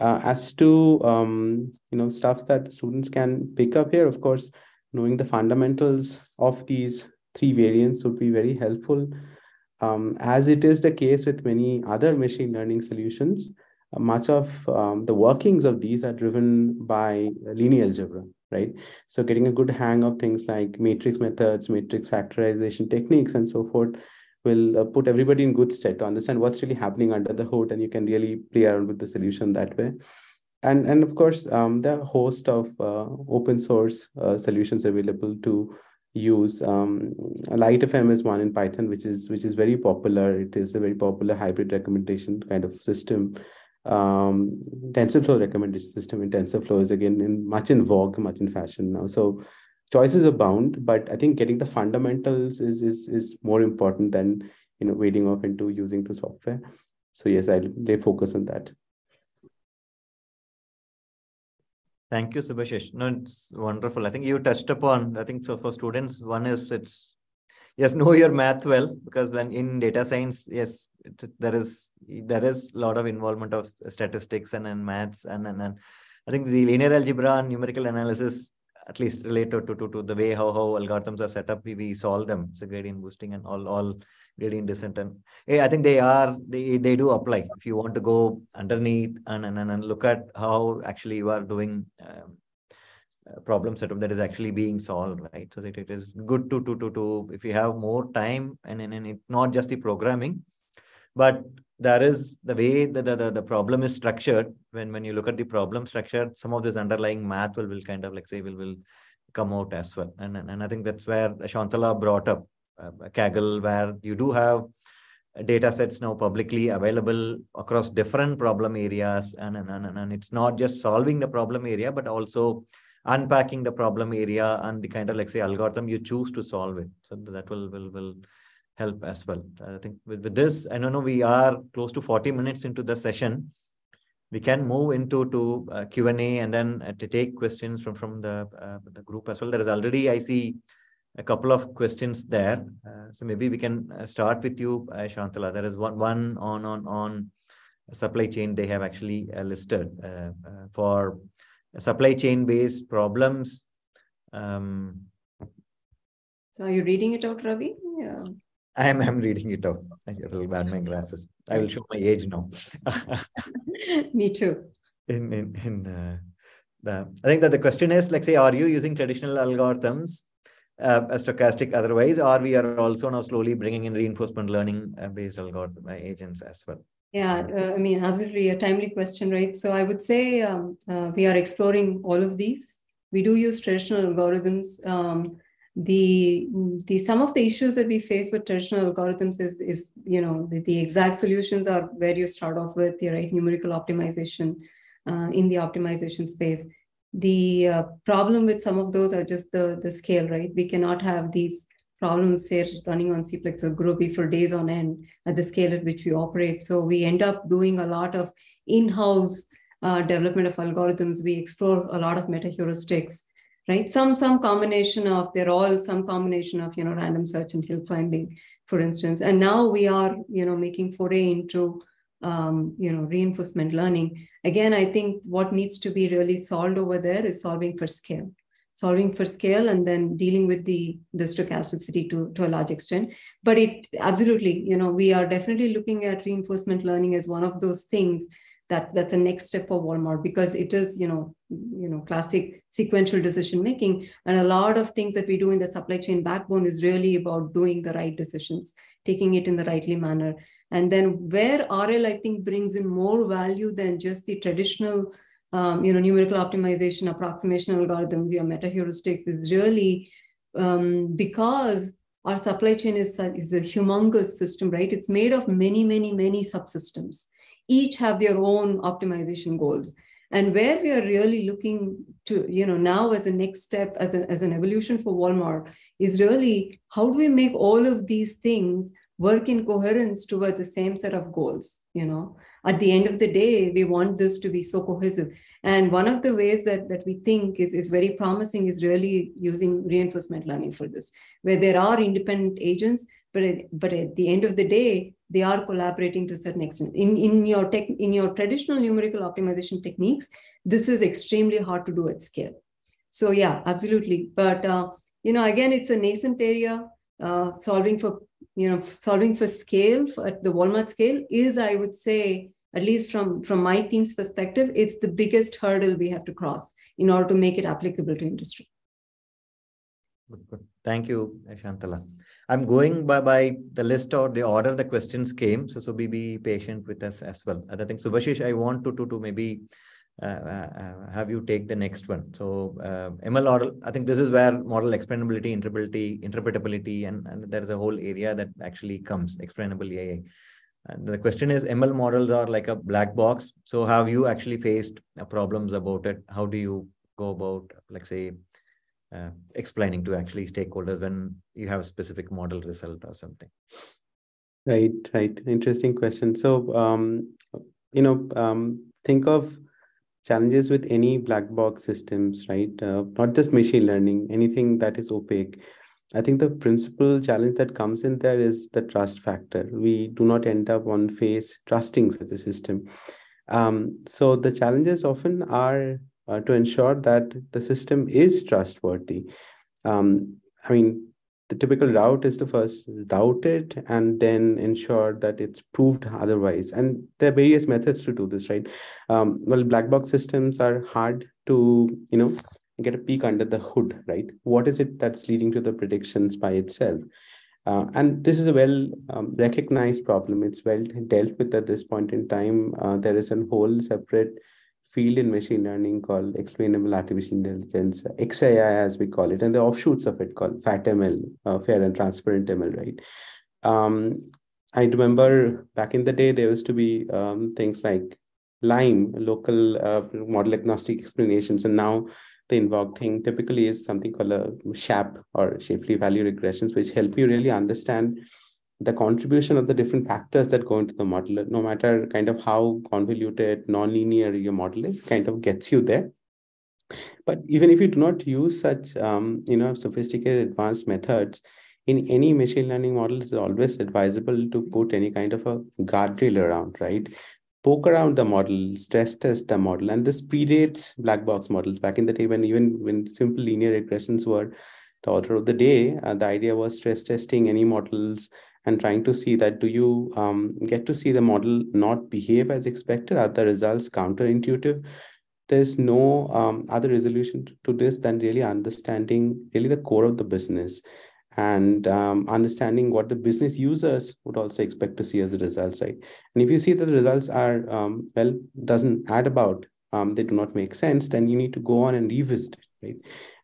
Uh, as to um, you know stuff that students can pick up here, of course, knowing the fundamentals of these three variants would be very helpful. Um, as it is the case with many other machine learning solutions, uh, much of um, the workings of these are driven by linear algebra, right? So getting a good hang of things like matrix methods, matrix factorization techniques, and so forth will uh, put everybody in good stead to understand what's really happening under the hood, and you can really play around with the solution that way. And, and of course, um, there are a host of uh, open source uh, solutions available to use um, LightFM is one in Python, which is which is very popular. It is a very popular hybrid recommendation kind of system. Um, TensorFlow recommendation system in TensorFlow is again in much in vogue, much in fashion now. So choices abound, but I think getting the fundamentals is is is more important than you know wading off into using the software. So yes, I lay focus on that. Thank you, Subhashish. No, it's wonderful. I think you touched upon, I think so for students, one is it's, yes, know your math well, because when in data science, yes, it, there is there is a lot of involvement of statistics and, and maths. And, and, and I think the linear algebra and numerical analysis, at least related to, to, to the way how, how algorithms are set up, we, we solve them. So gradient boosting and all, all gradient descent and yeah, i think they are they they do apply if you want to go underneath and and, and look at how actually you are doing um, problem setup that is actually being solved right so it, it is good to to to to if you have more time and and, and it not just the programming but there is the way that the, the, the problem is structured when when you look at the problem structure some of this underlying math will will kind of like say will will come out as well and and, and i think that's where shantala brought up uh, Kaggle, where you do have data sets now publicly available across different problem areas. And, and, and, and it's not just solving the problem area, but also unpacking the problem area and the kind of like say algorithm you choose to solve it. So that will will will help as well. I think with, with this, I don't know we are close to 40 minutes into the session. We can move into to uh, Q&A and then uh, to take questions from, from the, uh, the group as well. There is already, I see, a couple of questions there. Uh, so maybe we can uh, start with you, uh, Shantala. There is one one on on on supply chain. They have actually listed for supply chain based problems. Um, so are you reading it out, Ravi? Yeah. I am I'm reading it out. I feel bad my glasses. I will show my age now. [laughs] Me too. In in in uh, the I think that the question is like say, are you using traditional algorithms, uh, stochastic otherwise, or we are also now slowly bringing in reinforcement learning uh, based algorithm uh, agents as well? Yeah, uh, I mean, absolutely a timely question, right? So I would say um, uh, we are exploring all of these. We do use traditional algorithms. Um, the the some of the issues that we face with traditional algorithms is is you know the, the exact solutions are where you start off with the right numerical optimization uh, in the optimization space. The uh, problem with some of those are just the the scale right? We cannot have these problems say running on cplex or Gurobi for days on end at the scale at which we operate. So we end up doing a lot of in-house uh, development of algorithms. We explore a lot of meta heuristics right? Some some combination of they're all some combination of you know random search and hill climbing for instance. And now we are you know making foray into um, you know reinforcement learning. Again i think what needs to be really solved over there is solving for scale. Solving for scale and then dealing with the the stochasticity to to a large extent. But it absolutely you know we are definitely looking at reinforcement learning as one of those things that that's a next step for walmart because it is you know you know classic sequential decision making. And a lot of things that we do in the supply chain backbone is really about doing the right decisions taking it in the rightly manner. And then where rl i think brings in more value than just the traditional um, you know numerical optimization approximation algorithms your meta heuristics is really um, because our supply chain is, is a humongous system right? It's made of many many many subsystems each have their own optimization goals. And where we are really looking to you know now as a next step as, a, as an evolution for walmart is really how do we make all of these things work in coherence toward the same set of goals you know? At the end of the day we want this to be so cohesive. And one of the ways that, that we think is, is very promising is really using reinforcement learning for this where there are independent agents but but at the end of the day they are collaborating to a certain extent. In in your tech in your traditional numerical optimization techniques this is extremely hard to do at scale. So yeah absolutely. But uh, you know again it's a nascent area. Uh, solving for you know solving for scale for, at the walmart scale is i would say at least from from my team's perspective it's the biggest hurdle we have to cross in order to make it applicable to industry. Good, good. thank you shantala I'm going by, by the list or the order the questions came. So, so be, be patient with us as well. I think Subhashish, I want to, to, to maybe uh, uh, have you take the next one. So uh, ML model, I think this is where model explainability, interpretability, interpretability, and, and there is a whole area that actually comes explainable AI. And the question is ML models are like a black box. So have you actually faced problems about it? How do you go about, like say, uh, explaining to actually stakeholders when you have a specific model result or something. Right right. Interesting question. So um, you know um, think of challenges with any black box systems right? Uh, not just machine learning anything that is opaque. I think the principal challenge that comes in there is the trust factor. We do not end up on face trusting such a system. Um, so the challenges often are uh, to ensure that the system is trustworthy. Um, I mean, the typical route is to first doubt it and then ensure that it's proved otherwise. And there are various methods to do this, right? Um, well, black box systems are hard to, you know, get a peek under the hood, right? What is it that's leading to the predictions by itself? Uh, and this is a well um, recognized problem. It's well dealt with at this point in time. Uh, there is a whole separate field in machine learning called explainable artificial intelligence, XAI as we call it, and the offshoots of it called FATML, uh, fair and transparent ML, right? Um, I remember back in the day, there used to be um, things like LIME, local uh, model agnostic explanations, and now the involved thing typically is something called a SHAP or Shapley value regressions, which help you really understand the contribution of the different factors that go into the model, no matter kind of how convoluted, nonlinear your model is, kind of gets you there. But even if you do not use such, um, you know, sophisticated advanced methods, in any machine learning model, it's always advisable to put any kind of a guardrail around, right? Poke around the model, stress test the model, and this predates black box models. Back in the day, when even when simple linear regressions were the order of the day, uh, the idea was stress testing any models and trying to see that do you um, get to see the model not behave as expected? Are the results counterintuitive? There's no um, other resolution to this than really understanding really the core of the business and um, understanding what the business users would also expect to see as the results, right? And if you see that the results are, um, well, doesn't add about, um, they do not make sense, then you need to go on and revisit it, right?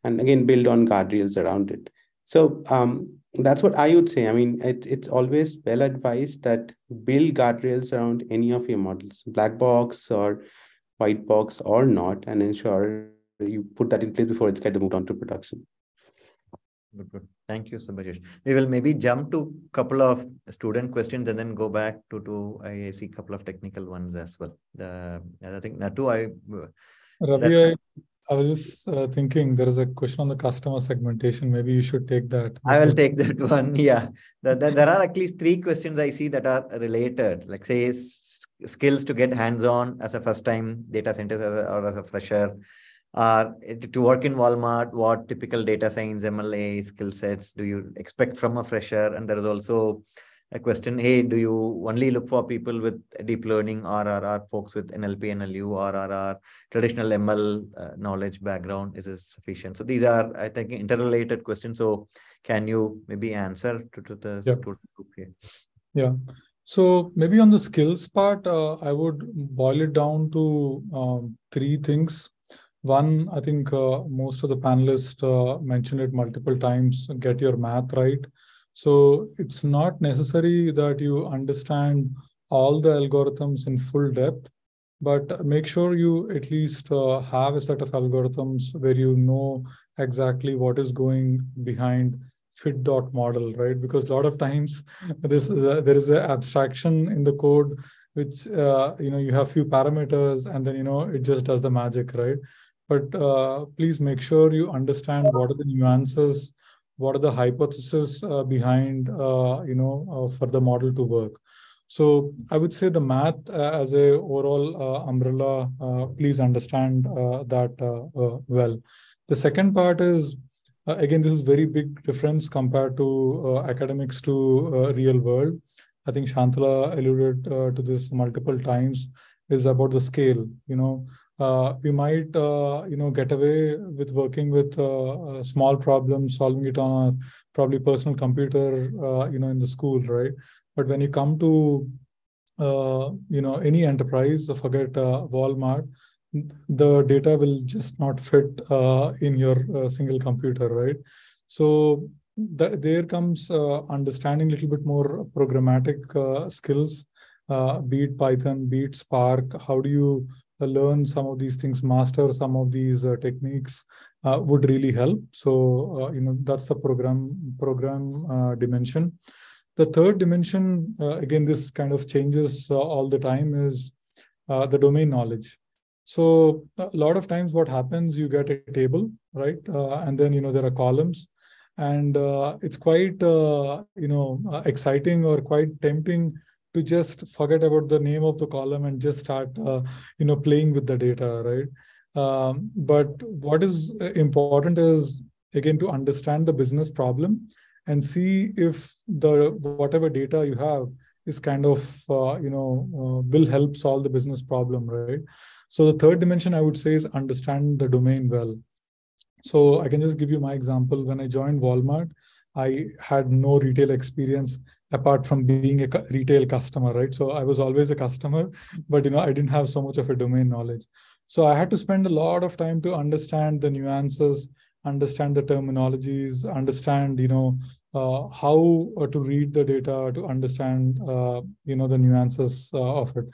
And again, build on guardrails around it. So um, that's what I would say. I mean, it, it's always well advised that build guardrails around any of your models, black box or white box or not, and ensure you put that in place before it's get moved on to production. Good, good. Thank you, Subhashish. We will maybe jump to a couple of student questions and then go back to, to I see a couple of technical ones as well. The I think Natu, I uh, Ravi, that, I, I, was just uh, thinking there is a question on the customer segmentation. Maybe you should take that. I will take that [laughs] one. Yeah. The, the, there are at least three questions I see that are related. Like say skills to get hands-on as a first-time data scientist or as a fresher uh, to work in Walmart, what typical data science, MLA skill sets do you expect from a fresher? And there is also a question, hey, do you only look for people with deep learning or are, folks with NLP, NLU or are, traditional ML uh, knowledge background? Is it sufficient? So these are, I think, interrelated questions. So can you maybe answer to, to the yeah. student group here? Yeah. So maybe on the skills part, uh, I would boil it down to um, three things. One, I think uh, most of the panelists uh, mentioned it multiple times, get your math right. So it's not necessary that you understand all the algorithms in full depth, but make sure you at least uh, have a set of algorithms where you know exactly what is going behind fit dot model, right? Because a lot of times this uh, there is an abstraction in the code which uh, you know you have few parameters and then you know it just does the magic, right? but uh, please make sure you understand what are the nuances, what are the hypotheses uh, behind, uh, you know, uh, for the model to work. So I would say the math uh, as a overall uh, umbrella, please understand that well. The second part is, again, this is very big difference compared to academics to real world. I think Shantala alluded to this multiple times is about the scale. You know, uh, we might uh, you know get away with working with uh, small problems solving it on a probably personal computer uh, you know in the school right? But when you come to uh, you know any enterprise forget uh, walmart the data will just not fit in your single computer right? So th- there comes understanding a little bit more programmatic skills be it python be it spark. How do you uh, learn some of these things, master some of these uh, techniques uh, would really help. So, you know, that's the program program dimension. The third dimension, again, this kind of changes all the time is the domain knowledge. So a lot of times what happens, you get a table, right? Uh, and then, you know, there are columns and uh, it's quite, uh, you know, exciting or quite tempting to just forget about the name of the column and just start uh, you know playing with the data right? Um, but what is important is again to understand the business problem and see if the whatever data you have is kind of uh, you know uh, will help solve the business problem right? So the third dimension i would say is understand the domain well. So i can just give you my example. When i joined walmart i had no retail experience apart from being a retail customer right? So i was always a customer but you know i didn't have so much of a domain knowledge. So i had to spend a lot of time to understand the nuances understand the terminologies understand you know uh, how uh, to read the data to understand uh, you know the nuances uh, of it.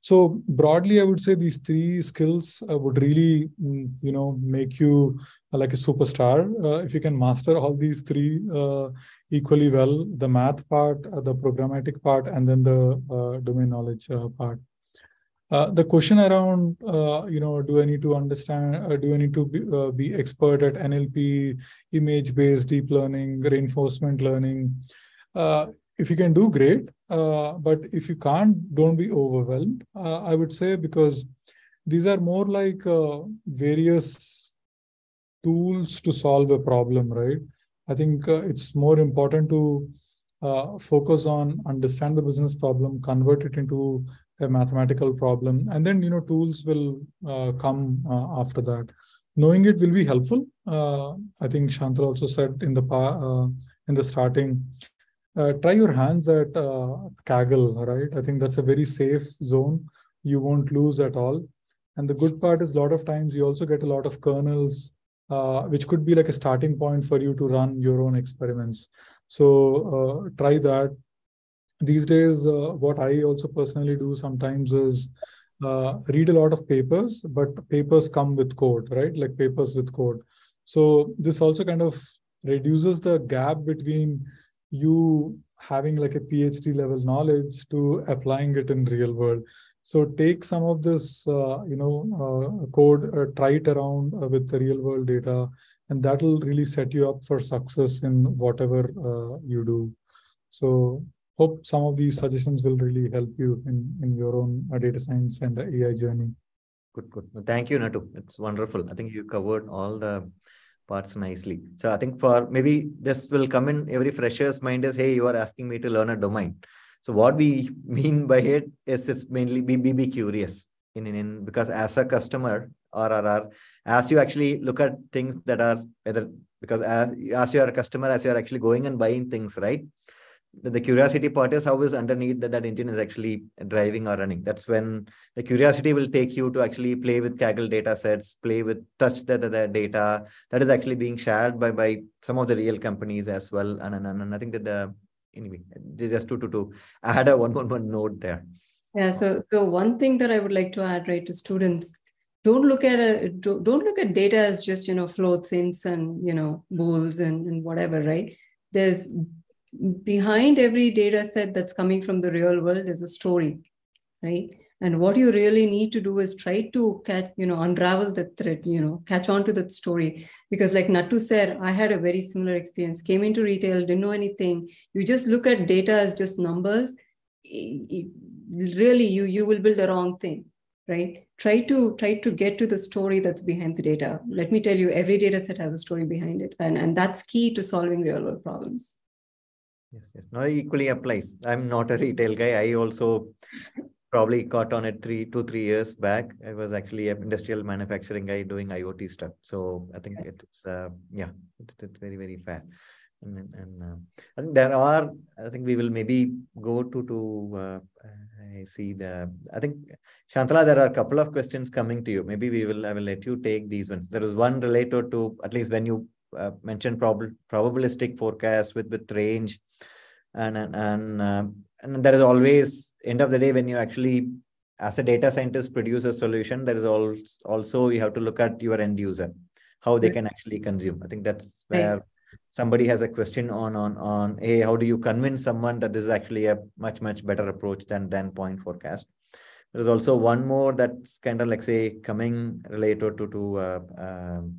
So broadly i would say these three skills uh, would really mm, you know make you like a superstar. If you can master all these three equally well the math part the programmatic part and then the domain knowledge part uh, the question around, uh, you know, do I need to understand, uh, do I need to be, uh, be expert at NLP, image-based deep learning, reinforcement learning? If you can do, great. but if you can't, don't be overwhelmed, I would say, because these are more like various tools to solve a problem, right? I think it's more important to focus on understand the business problem, convert it into a mathematical problem, and then you know tools will uh, come uh, after that. Knowing it will be helpful. Uh, I think Shantala also said in the uh, in the starting. Uh, try your hands at Kaggle, right? I think that's a very safe zone. You won't lose at all. And the good part is a lot of times you also get a lot of kernels, which could be like a starting point for you to run your own experiments. So uh, try that. These days, uh, what I also personally do sometimes is uh, read a lot of papers, but papers come with code, right? Like papers with code. So this also kind of reduces the gap between you having like a PhD level knowledge to applying it in real world. So take some of this, uh, you know, uh, code, uh, try it around with the real world data, and that will really set you up for success in whatever uh, you do so hope some of these suggestions will really help you in in your own uh, data science and ai journey. Good good. Thank you natu. It's wonderful. I think you covered all the parts nicely. So i think for maybe this will come in every fresher's mind is hey you are asking me to learn a domain. So what we [laughs] mean by it is it's mainly be, be, be curious in, in, in because as a customer or, or, or as you actually look at things that are either because as, as you are a customer, as you are actually going and buying things, right? The, curiosity part is how is underneath that, that engine is actually driving or running. That's when the curiosity will take you to actually play with Kaggle data sets, play with touch the, the, the data that is actually being shared by, by some of the real companies as well. And, and, and I think that the, anyway, just to, to, to add a one, one, one note there. Yeah. So, so one thing that I would like to add, right, to students don't look at a don't look at data as just you know floats ints and you know bools and, and whatever right there's behind every data set that's coming from the real world there's a story right? And what you really need to do is try to catch you know unravel the thread you know catch on to that story. Because like natu said i had a very similar experience. Came into retail didn't know anything. You just look at data as just numbers. Really you you will build the wrong thing right? Try to try to get to the story that's behind the data. Let me tell you every data set has a story behind it. And and that's key to solving real world problems yes yes no equally applies i'm not a retail guy i also probably caught on it three two three years back i was actually an industrial manufacturing guy doing iot stuff so i think it's uh, yeah it's, it's very very fair and, and uh, I think there are. I think we will maybe go to to. Uh, I see the. I think Shantala, there are a couple of questions coming to you. Maybe we will. I will let you take these ones. There is one related to at least when you uh, mentioned prob probabilistic forecast with with range, and and and, uh, and there is always end of the day when you actually as a data scientist produce a solution there is also also you have to look at your end user how they can actually consume. I think that's where somebody has a question on on on hey how do you convince someone that this is actually a much much better approach than than point forecast? There's also one more that's kind of like say coming related to to uh, um,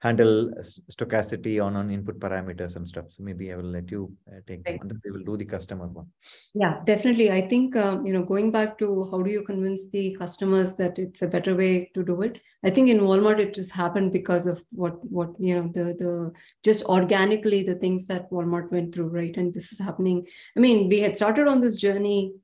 handle stochasticity on on input parameters and stuff. So maybe I will let you uh, take right. that. They will do the customer one. Yeah, definitely. I think um, you know going back to how do you convince the customers that it's a better way to do it. I think in Walmart it just happened because of what what you know the the just organically the things that Walmart went through, right? And this is happening. I mean, we had started on this journey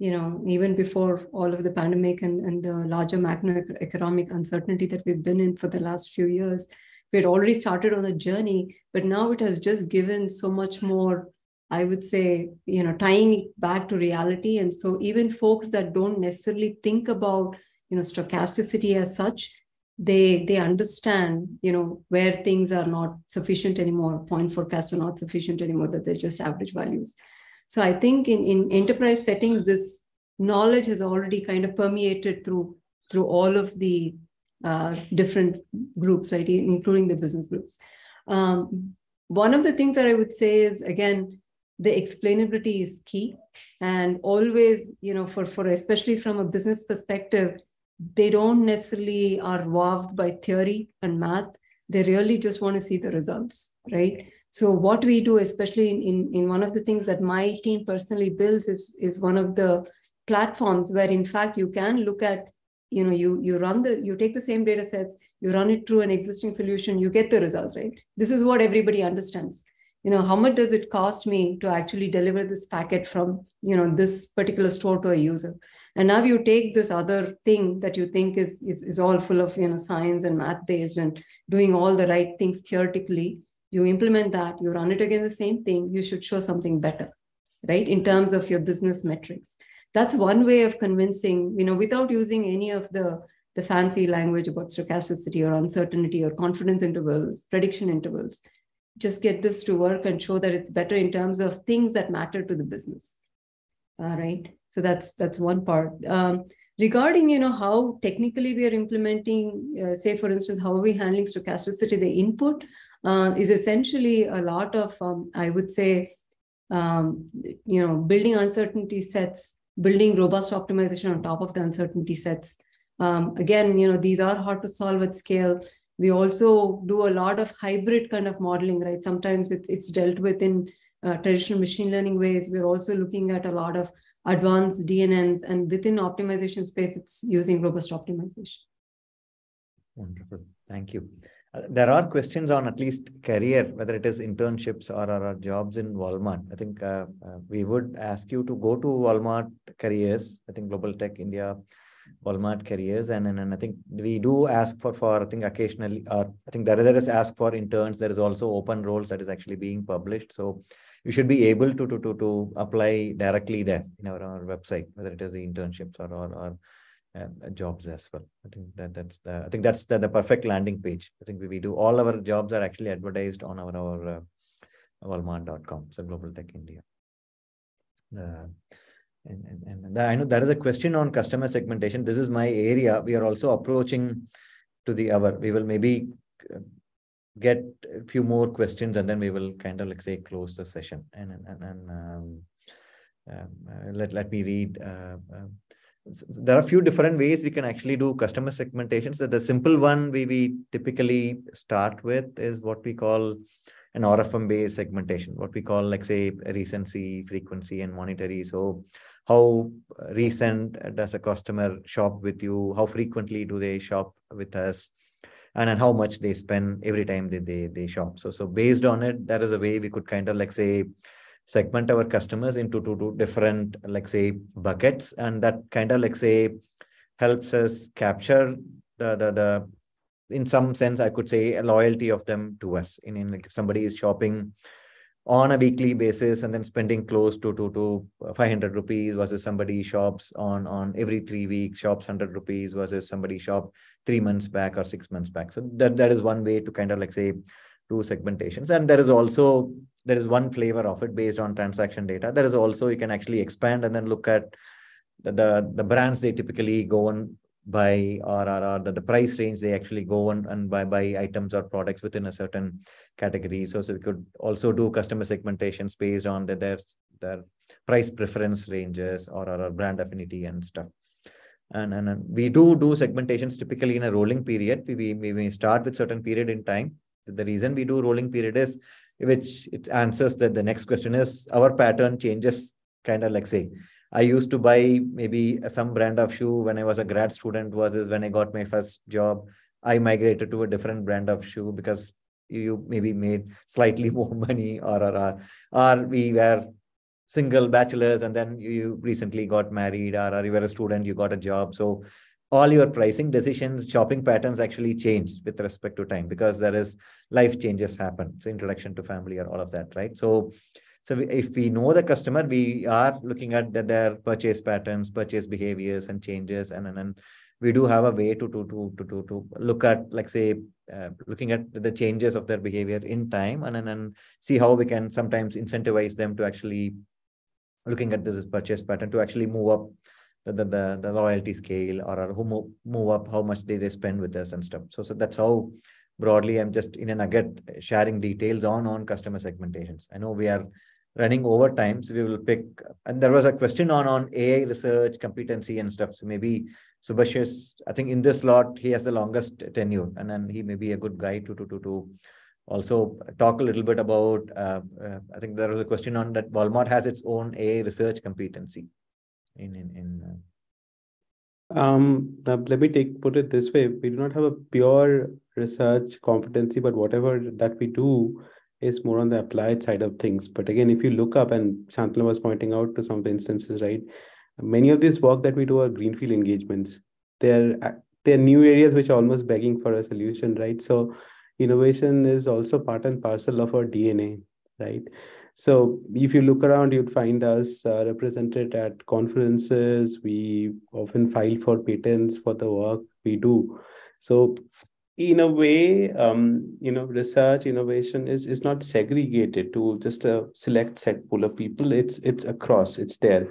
you know, even before all of the pandemic and, and the larger macroeconomic uncertainty that we've been in for the last few years, we had already started on a journey, but now it has just given so much more, I would say, you know, tying it back to reality. And so even folks that don't necessarily think about, you know, stochasticity as such, they they understand, you know, where things are not sufficient anymore, point forecasts are not sufficient anymore, that they're just average values. So I think in, in enterprise settings, this knowledge has already kind of permeated through through all of the uh, different groups, right, including the business groups. Um, one of the things that I would say is again, the explainability is key, and always, you know, for for especially from a business perspective, they don't necessarily are wowed by theory and math. They really just want to see the results, right? So what we do, especially in, in, in one of the things that my team personally builds is, is one of the platforms where in fact you can look at you know you you run the you take the same data sets you run it through an existing solution you get the results right? This is what everybody understands. You know how much does it cost me to actually deliver this packet from you know this particular store to a user? And now you take this other thing that you think is is, is all full of you know science and math based and doing all the right things theoretically you implement that you run it again the same thing you should show something better right? In terms of your business metrics that's one way of convincing you know without using any of the the fancy language about stochasticity or uncertainty or confidence intervals prediction intervals. Just get this to work and show that it's better in terms of things that matter to the business. All right? So that's that's one part. Um, regarding you know how technically we are implementing uh, say for instance how are we handling stochasticity the input uh, is essentially a lot of um, i would say um, you know building uncertainty sets building robust optimization on top of the uncertainty sets. Um, again you know these are hard to solve at scale. We also do a lot of hybrid kind of modeling right? Sometimes it's it's dealt with in uh, traditional machine learning ways. We're also looking at a lot of advanced dnns and within optimization space it's using robust optimization. Wonderful. Thank you there are questions on at least career whether it is internships or, or, jobs in walmart i think uh, uh, we would ask you to go to walmart careers i think global tech india Walmart careers. And, and, and I think we do ask for, for I think occasionally, or I think there, there is ask for interns. There is also open roles that is actually being published. So you should be able to, to, to, to apply directly there in our, our website, whether it is the internships or, or, or jobs as well. I think that that's the, I think that's the, the perfect landing page. I think we, we do all our jobs are actually advertised on our, our uh, walmart.com. So Global Tech India. Uh, and, and, and I know there is a question on customer segmentation. This is my area. We are also approaching to the hour. We will maybe uh, get a few more questions and then we will kind of like say close the session. And, and, and um, um, uh, let, let me read. Uh, uh, there are a few different ways we can actually do customer segmentation. So the simple one we, we typically start with is what we call an RFM based segmentation, what we call like say recency, frequency, and monetary. So how recent does a customer shop with you how frequently do they shop with us and then how much they spend every time they, they they shop so so based on it that is a way we could kind of like say segment our customers into two, two different like say buckets. And that kind of like say helps us capture the the, the in some sense i could say a loyalty of them to us. In, in like if somebody is shopping on a weekly basis and then spending close to to, to 500 rupees versus somebody shops on on every three weeks shops 100 rupees versus somebody shop three months back or six months back. So that that is one way to kind of like say do segmentations and there is also there is one flavor of it based on transaction data there is also you can actually expand and then look at the the, the brands they typically go on buy or, or, or the, the price range they actually go on and buy, buy items or products within a certain category. So, so we could also do customer segmentations based on the, their, their price preference ranges or, or, or brand affinity and stuff. And, and, and we do do segmentations typically in a rolling period. We, we, we start with certain period in time. The reason we do rolling period is which it answers that the next question is our pattern changes kind of like say I used to buy maybe some brand of shoe when I was a grad student versus when I got my first job. I migrated to a different brand of shoe because you maybe made slightly [laughs] more money or or, or, or we were single bachelors and then you recently got married or, or you were a student, you got a job. So all your pricing decisions, shopping patterns actually change with respect to time because there is life changes happen. So introduction to family or all of that, right? So so if we know the customer, we are looking at the, their purchase patterns, purchase behaviors and changes. And, and, and we do have a way to, to, to, to, to, to look at, like say, uh, looking at the changes of their behavior in time and, and, and see how we can sometimes incentivize them to actually looking at this purchase pattern to actually move up the, the, the, loyalty scale or, who move, move up how much they, they spend with us and stuff. So, so that's how broadly I'm just in a nugget sharing details on on customer segmentations. I know we are running over time. So we will pick, and there was a question on, on AI research, competency and stuff. So maybe Subhashish, I think in this lot, he has the longest tenure and then he may be a good guy to, to, to, to also talk a little bit about, uh, uh, I think there was a question on that Walmart has its own AI research competency in, in, in uh, um, let me take put it this way: we do not have a pure research competency, but whatever that we do, is more on the applied side of things. But again, if you look up, and Shantala was pointing out to some of the instances, right? Many of this work that we do are greenfield engagements. They're they're new areas which are almost begging for a solution, right? So innovation is also part and parcel of our DNA, right? So if you look around, you'd find us uh, represented at conferences. We often file for patents for the work we do. So in a way, um, you know, research innovation is is not segregated to just a select set pool of people. It's it's across. It's there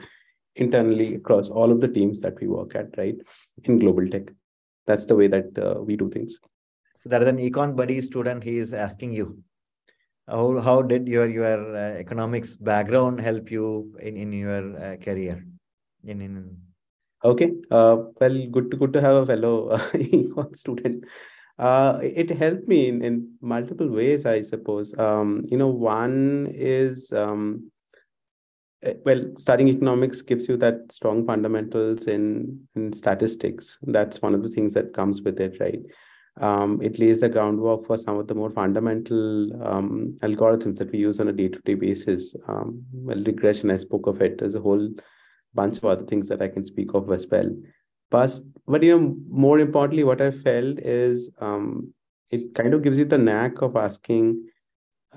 internally across all of the teams that we work at, right? In global tech, that's the way that uh, we do things. So that is an econ buddy student. He is asking you, how how did your your uh, economics background help you in in your uh, career? In in. Okay. Uh, well, good to good to have a fellow uh, [laughs] student uh, it helped me in, in multiple ways, I suppose. Um, you know, one is, um, eh, well, studying economics gives you that strong fundamentals in, in statistics. That's one of the things that comes with it, right? Um, it lays the groundwork for some of the more fundamental um, algorithms that we use on a day-to-day basis. Um, well, regression, I spoke of it. There's a whole bunch of other things that I can speak of as well but but you know more importantly what i felt is um, it kind of gives you the knack of asking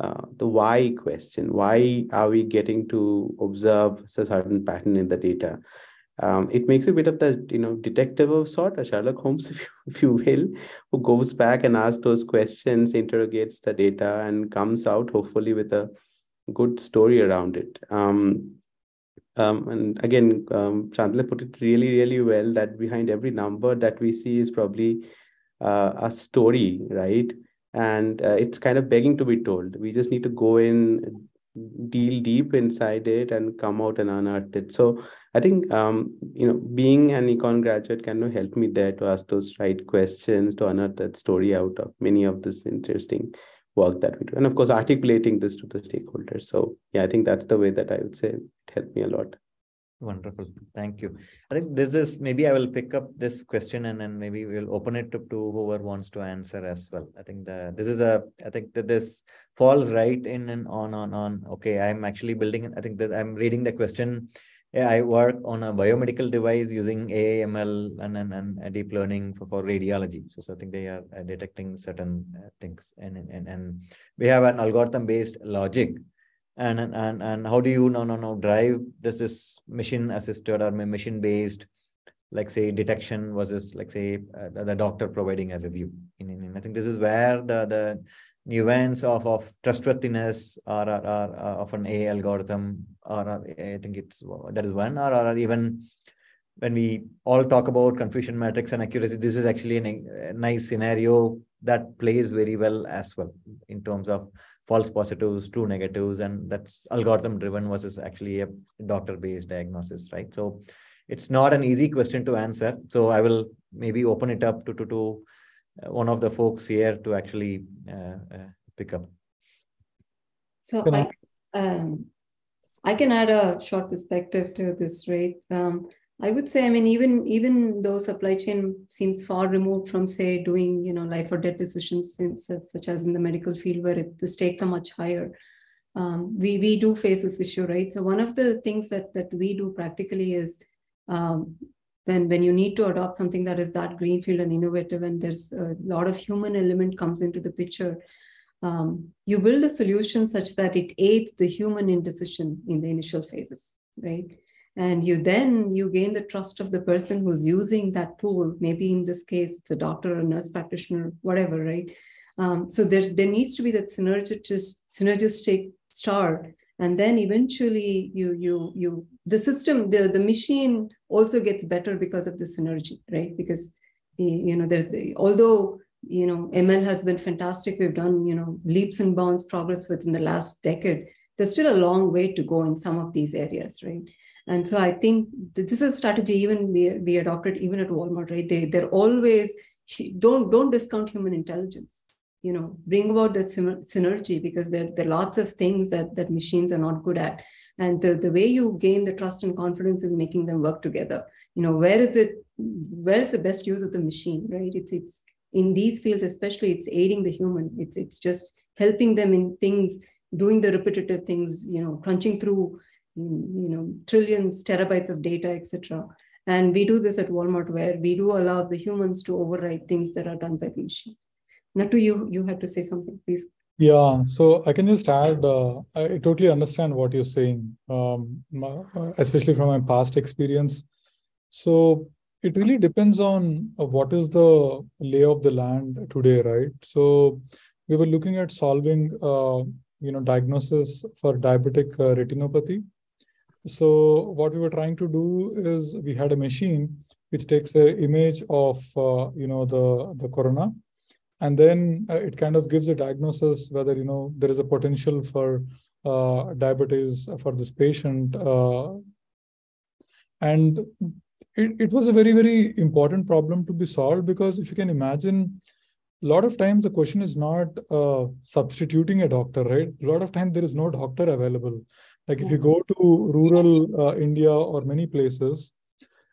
uh, the why question why are we getting to observe a certain pattern in the data um, it makes a bit of the you know detective of sort a sherlock holmes [laughs] if you, if you will who goes back and asks those questions interrogates the data and comes out hopefully with a good story around it um, um, and again, um, Shantala put it really, really well that behind every number that we see is probably uh, a story, right? And uh, it's kind of begging to be told. We just need to go in, deal deep inside it, and come out and unearth it. So I think um, you know, being an econ graduate of helped me there to ask those right questions to unearth that story out of many of this interesting work that we do? And of course articulating this to the stakeholders. So yeah i think that's the way that i would say it helped me a lot wonderful thank you i think this is maybe i will pick up this question and then maybe we'll open it up to whoever wants to answer as well i think the this is a i think that this falls right in and on on on okay i'm actually building i think that i'm reading the question yeah, I work on a biomedical device using AML and, and, and deep learning for, for radiology. So, so I think they are uh, detecting certain uh, things. And, and, and we have an algorithm based logic. And, and, and how do you no, no, no, drive this is machine assisted or machine based, like say detection versus like say uh, the doctor providing a review? In, in, I think this is where the, the nuance of, of trustworthiness or, or, or, of an A algorithm, or, or, I think it's that is one, or, or even when we all talk about confusion matrix and accuracy, this is actually a nice scenario that plays very well as well in terms of false positives, true negatives, and that's algorithm driven versus actually a doctor based diagnosis, right? So it's not an easy question to answer. So I will maybe open it up to, to, to uh, one of the folks here to actually uh, uh, pick up. So I, um, I can add a short perspective to this, right? Um, I would say, I mean, even even though supply chain seems far removed from, say, doing you know life or death decisions, such as in the medical field where it, the stakes are much higher, um, we we do face this issue, right? So one of the things that that we do practically is um, when when you need to adopt something that is that greenfield and innovative and there's a lot of human element comes into the picture um, you build a solution such that it aids the human in decision in the initial phases right and you then you gain the trust of the person who's using that tool. Maybe in this case it's a doctor or a nurse practitioner whatever right? Um, so there, there needs to be that synergistic synergistic start and then eventually you you you the system the the machine also gets better because of the synergy right? Because you know there's the, although you know ml has been fantastic we've done you know leaps and bounds progress within the last decade there's still a long way to go in some of these areas right and so i think this is a strategy even we, we adopted even at walmart right? They they're always don't don't discount human intelligence. You know bring about that synergy because there, there are lots of things that that machines are not good at. And the, the way you gain the trust and confidence is making them work together. You know where is it where is the best use of the machine right? It's it's in these fields especially it's aiding the human. It's it's just helping them in things, doing the repetitive things, you know, crunching through, you know, trillions, terabytes of data, etc. And we do this at Walmart where we do allow the humans to override things that are done by the machine. Natu, you, you had to say something, please. Yeah, so I can just add, uh, I totally understand what you're saying, um, especially from my past experience. So it really depends on uh, what is the lay of the land today, right? So we were looking at solving, uh, you know, diagnosis for diabetic uh, retinopathy. So what we were trying to do is we had a machine which takes an image of, uh, you know, the the corona. And then uh, it kind of gives a diagnosis whether you know there is a potential for uh, diabetes for this patient uh, and it, it was a very very important problem to be solved because if you can imagine a lot of times the question is not uh, substituting a doctor right? A lot of times there is no doctor available like if you go to rural uh, india or many places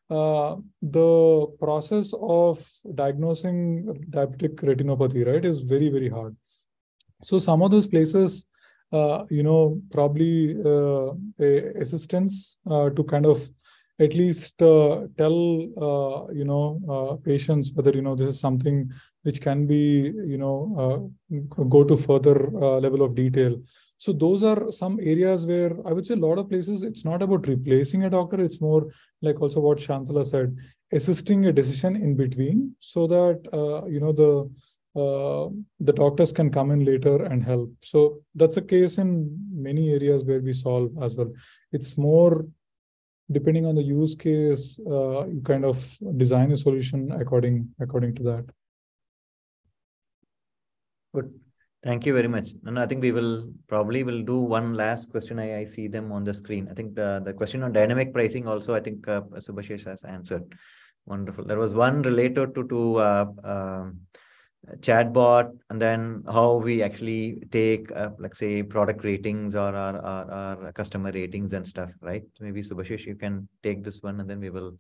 uh, the process of diagnosing diabetic retinopathy, right, is very, very hard. So some of those places, uh, you know, probably uh, assistance uh, to kind of at least uh, tell, you know, patients whether, you know, this is something which can be, you know, go to further level of detail. So those are some areas where I would say a lot of places it's not about replacing a doctor. It's more like also what Shantala said, assisting a decision in between so that uh, you know the uh, the doctors can come in later and help. So that's a case in many areas where we solve as well. It's more depending on the use case, uh, you kind of design a solution according according to that. Good. Thank you very much. And I think we will probably will do one last question. I, I see them on the screen. I think the, the question on dynamic pricing also, I think uh, Subhashish has answered. Wonderful. There was one related to, to uh, uh, chatbot and then how we actually take, uh, like say, product ratings or our, our, our, customer ratings and stuff, right? Maybe Subhashish, you can take this one and then we will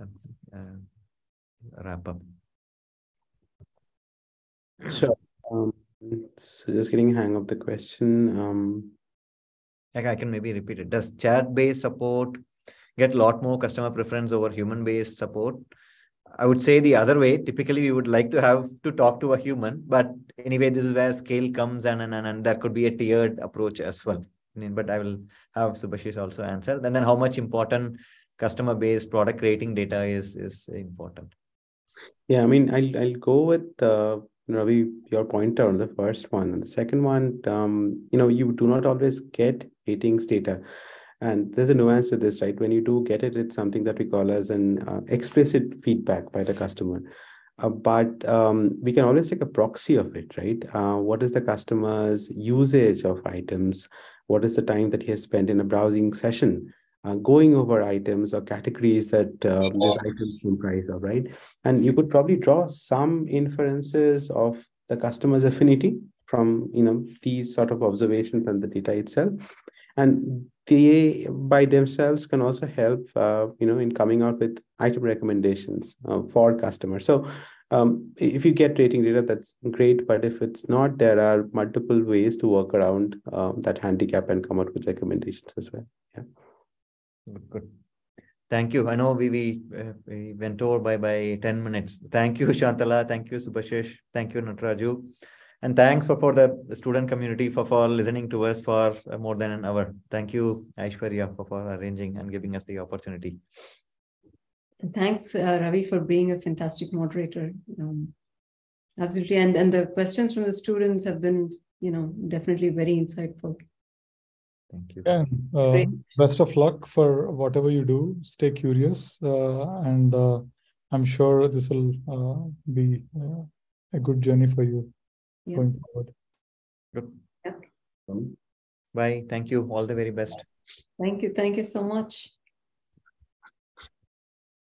uh, uh, wrap up. Sure. Um, so just getting hang of the question. Um, like I can maybe repeat it. Does chat-based support get a lot more customer preference over human-based support? I would say the other way. Typically, we would like to have to talk to a human, but anyway, this is where scale comes and and, and, and there could be a tiered approach as well. But I will have Subhashish also answer. And then how much important customer-based product rating data is is important. Yeah, I mean, I'll I'll go with uh, Ravi, your pointer on the first one. And the second one, um, you know, you do not always get ratings data. And there's a nuance to this, right? When you do get it, it's something that we call as an uh, explicit feedback by the customer. Uh, but um, we can always take a proxy of it, right? Uh, what is the customer's usage of items? What is the time that he has spent in a browsing session? Uh, going over items or categories that uh, these items comprise of, right? And you could probably draw some inferences of the customer's affinity from you know these sort of observations and the data itself, and they by themselves can also help uh, you know in coming out with item recommendations uh, for customers. So. Um, if you get rating data, that's great. But if it's not, there are multiple ways to work around uh, that handicap and come out with recommendations as well. Yeah. Good. Thank you. I know we, we, uh, we went over by, by 10 minutes. Thank you, [laughs] Shantala. Thank you, Subhashish. Thank you, Nataraju. And thanks for, for the student community for, for listening to us for uh, more than an hour. Thank you, Aishwarya, for, for arranging and giving us the opportunity. Thanks, uh, Ravi, for being a fantastic moderator. Um, absolutely. And, and the questions from the students have been, you know, definitely very insightful. Thank you. And uh, best of luck for whatever you do. Stay curious, uh, and uh, I'm sure this will uh, be uh, a good journey for you yeah. going forward. Good. Yeah. Bye. Thank you. All the very best. Thank you. Thank you so much.